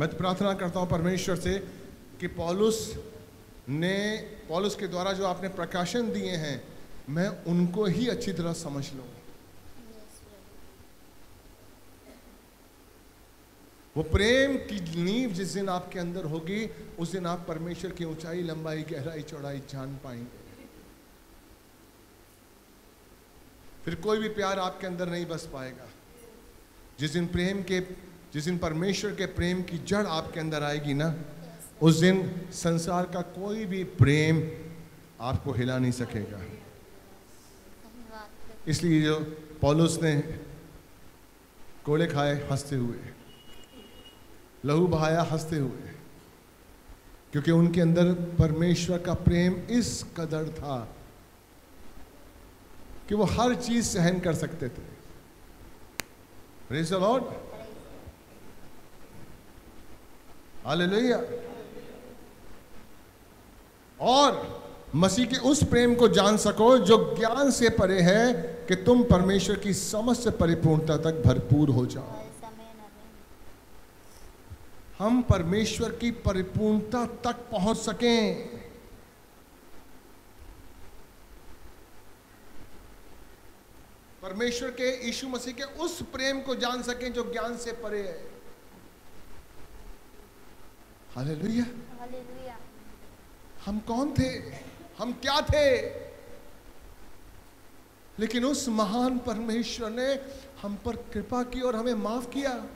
मैं तो प्रार्थना करता हूँ परमेश्वर से कि पॉलुस ने, पौलुस के द्वारा जो आपने प्रकाशन दिए हैं, मैं उनको ही अच्छी तरह समझ लूँ। वो प्रेम की नींव जिस दिन आपके अंदर होगी, उस दिन आप परमेश्वर की ऊंचाई, लंबाई, गहराई, चौड़ाई जान पाएँगे। फिर कोई भी प्यार आपके अंदर नहीं बस पाएगा। जिस दिन प्रेम के जिस दिन परमेश्वर के प्रेम की जड़ आपके अंदर आएगी ना, उस दिन संसार का कोई भी प्रेम आपको हिला नहीं सकेगा। इसलिए जो पौलुस ने कोड़े खाए, हँसते हुए, लहू बहाया, हँसते हुए, क्योंकि उनके अंदर परमेश्वर का प्रेम इस कदर था कि वो हर चीज़ सहन कर सकते थे। Praise Lord. और मसीह के उस प्रेम को जान सको जो ज्ञान से परे है कि तुम परमेश्वर की समस्त परिपूर्णता तक भरपूर हो जाओ। हम परमेश्वर की परिपूर्णता तक पहुँच सकें। परमेश्वर के यीशु मसीह के उस प्रेम को जान सकें जो ज्ञान से परे है। हालेलुया। हालेलुया। हम कौन थे? हम क्या थे? लेकिन उस महान परमेश्वर ने हम पर कृपा की और हमें माफ़ किया।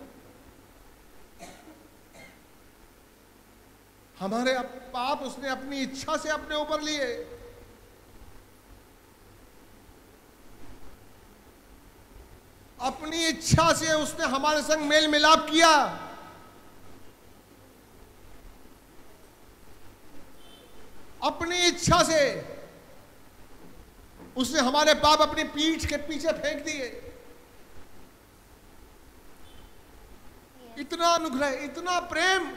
हमारे पाप उसने अपनी इच्छा से अपने ऊपर लिए। अपनी इच्छा से उसने हमारे संग मेल मिलाप किया। अपनी इच्छा से उसने हमारे पाप अपनी पीठ के पीछे फेंक दिए। इतना अनुग्रह, इतना प्रेम।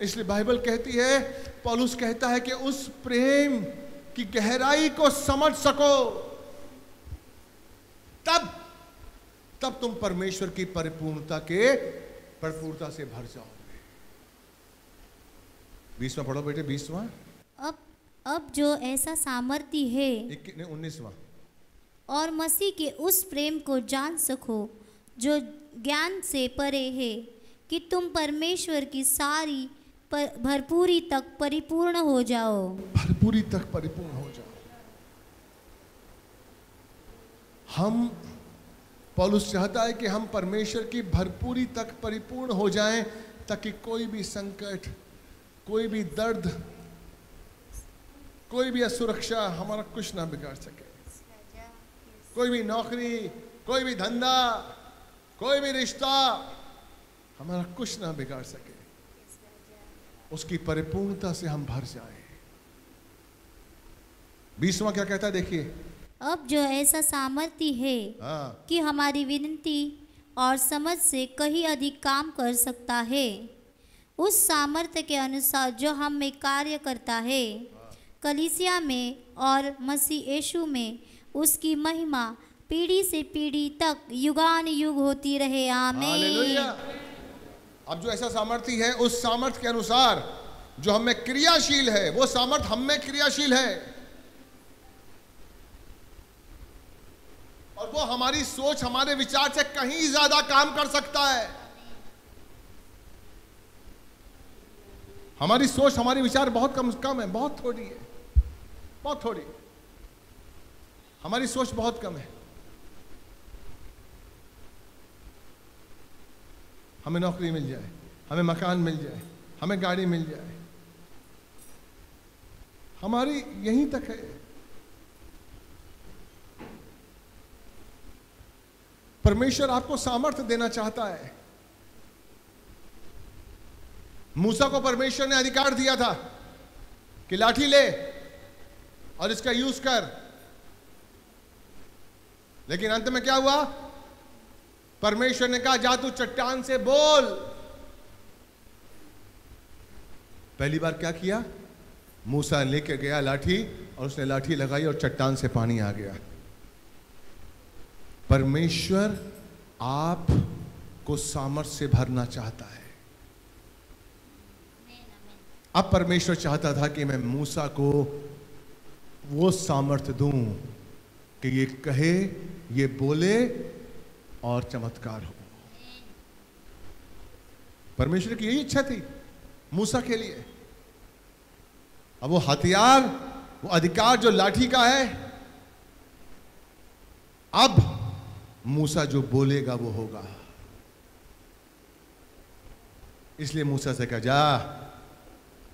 इसलिए बाइबल कहती है, पौलुस कहता है कि उस प्रेम की गहराई को समझ सको। तब तब तुम परमेश्वर की परिपूर्णता के, परिपूर्णता से भर जाओगे बीसवा पढ़ो बेटे बीसवा? अब अब जो ऐसा सामर्थ्य है उन्नीसवा। और मसीह के उस प्रेम को जान सको जो ज्ञान से परे है कि तुम परमेश्वर की सारी पर- भरपूरी तक परिपूर्ण हो जाओ। भरपूरी तक परिपूर्ण हो जाओ। हम पौलुस चाहता है कि हम परमेश्वर की भरपूरी तक परिपूर्ण हो जाएँ ताकि कोई भी संकट कोई भी दर्द कोई भी असुरक्षा हमारा कुछ ना बिगाड़ सके। कोई भी नौकरी कोई भी धंधा कोई भी रिश्ता हमारा कुछ ना बिगाड़ सके। उसकी परिपूर्णता से हम भर जाए। बीसवा क्या कहता है? देखिए। अब जो ऐसा सामर्थ्य है हाँ। कि हमारी विनती और समझ से कहीं अधिक काम कर सकता है। उस सामर्थ्य के अनुसार जो हम में कार्य करता है, कलिसिया में और मसीह यीशु में, उसकी महिमा पीढ़ी से पीढ़ी तक युगान युग होती रहे। आमीन। अब जो ऐसा सामर्थ्य है, उस सामर्थ्य के अनुसार जो हम में क्रियाशील है, वो सामर्थ्य हम में क्रियाशील है। और वो हमारी सोच, हमारे विचार से कहीं ज़्यादा काम कर सकता है। हमारी सोच, हमारी विचार बहुत कम कम है, बहुत थोड़ी है। बहुत थोड़ी हमारी सोच बहुत कम है। हमें नौकरी मिल जाए, हमें मकान मिल जाए, हमें गाड़ी मिल जाए। हमारी यहीं तक है। परमेश्वर आपको सामर्थ्य देना चाहता है। मूसा को परमेश्वर ने अधिकार दिया था कि लाठी ले और इसका यूज़ कर। लेकिन अंत में क्या हुआ? परमेश्वर ने कहा, जा तू चट्टान से बोल। पहली बार क्या किया? मूसा लेके गया लाठी और उसने लाठी लगाई और चट्टान से पानी आ गया। परमेश्वर आप को सामर्थ्य से भरना चाहता है। अब परमेश्वर चाहता था कि मैं मूसा को वो सामर्थ्य दूँ कि ये कहे, ये बोले और चमत्कार हो। परमेश्वर की यही इच्छा थी मूसा के लिए। अब वो हथियार, वो अधिकार जो लाठी का है, अब मूसा जो बोलेगा वो होगा। इसलिए मूसा से कहा, जा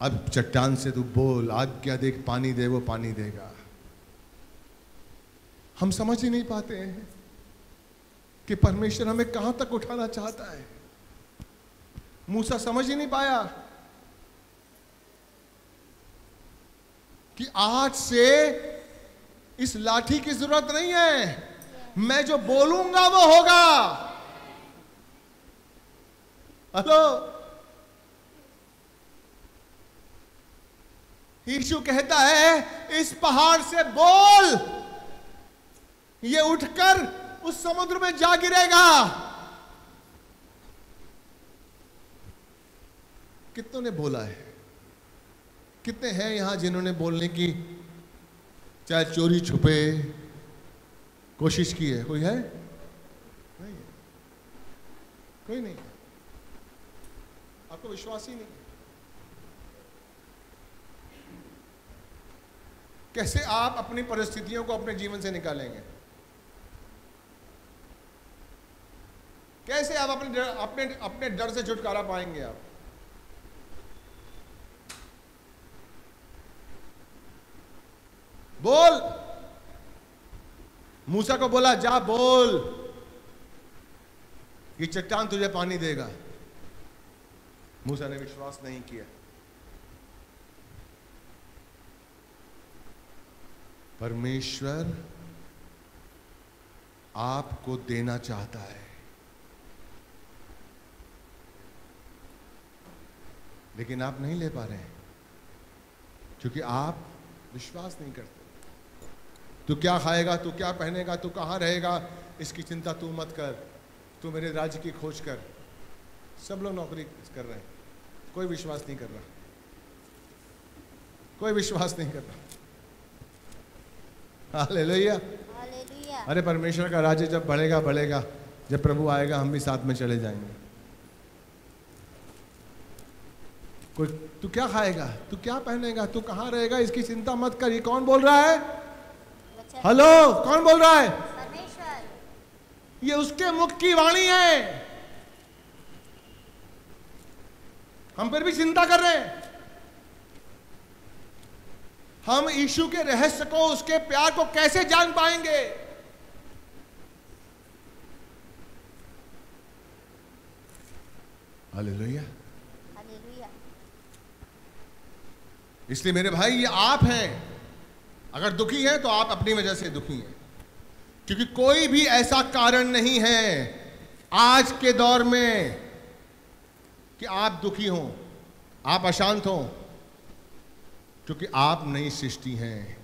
अब चट्टान से तू बोल आज्ञा देख, पानी दे, वो पानी देगा। हम समझ ही नहीं पाते हैं कि परमेश्वर हमें कहाँ तक उठाना चाहता है। मूसा समझ ही नहीं पाया कि आज से इस लाठी की ज़रूरत नहीं है। मैं जो बोलूँगा वो होगा। हेलो? यीशु कहता है, इस पहाड़ से बोल। ये उठकर उस समुद्र में जा गिरेगा कितनों ने बोला है? कितने हैं यहाँ जिन्होंने बोलने की चाहे चोरी छुपे, कोशिश की है? कोई है? नहीं है। कोई नहीं आपको विश्वास ही नहीं कैसे आप अपनी परिस्थितियों को अपने जीवन से निकालेंगे? कैसे आप अपने अपने अपने डर से छुटकारा पाएँगे आप? बोल। मूसा को बोला, जा, बोल। ये चट्टान तुझे पानी देगा। मूसा ने विश्वास नहीं किया। परमेश्वर आपको देना चाहता है। लेकिन आप नहीं ले पा रहे हैं, क्योंकि आप विश्वास नहीं करते। तू क्या खाएगा, तू क्या पहनेगा, तू कहाँ रहेगा, इसकी चिंता तू मत कर। तू मेरे राज्य की खोज कर। सब लोग नौकरी कर रहे हैं। कोई विश्वास नहीं कर रहा। कोई विश्वास नहीं कर रहा। हालेलुया हालेलुया अरे परमेश्वर का राज्य जब बढ़ेगा बढ़ेगा। जब प्रभु आएगा हम भी साथ में चले जाएँगे। कोई तू क्या खाएगा? तू क्या पहनेगा? तू कहाँ रहेगा? इसकी चिंता मत कर। ये कौन बोल रहा है? हेलो कौन बोल रहा है? ये उसके मुख की वाणी है। हम फिर भी चिंता कर रहे हैं। हम यीशु के रहस्य को उसके प्यार को कैसे जान पाएँगे? हालेलुया। हालेलुया। इसलिए मेरे भाई ये आप हैं। अगर दुखी हैं तो आप अपनी वजह से दुखी हैं। क्योंकि कोई भी ऐसा कारण नहीं है आज के दौर में कि आप दुखी हों आप अशांत हों। क्योंकि आप नई सृष्टि हैं।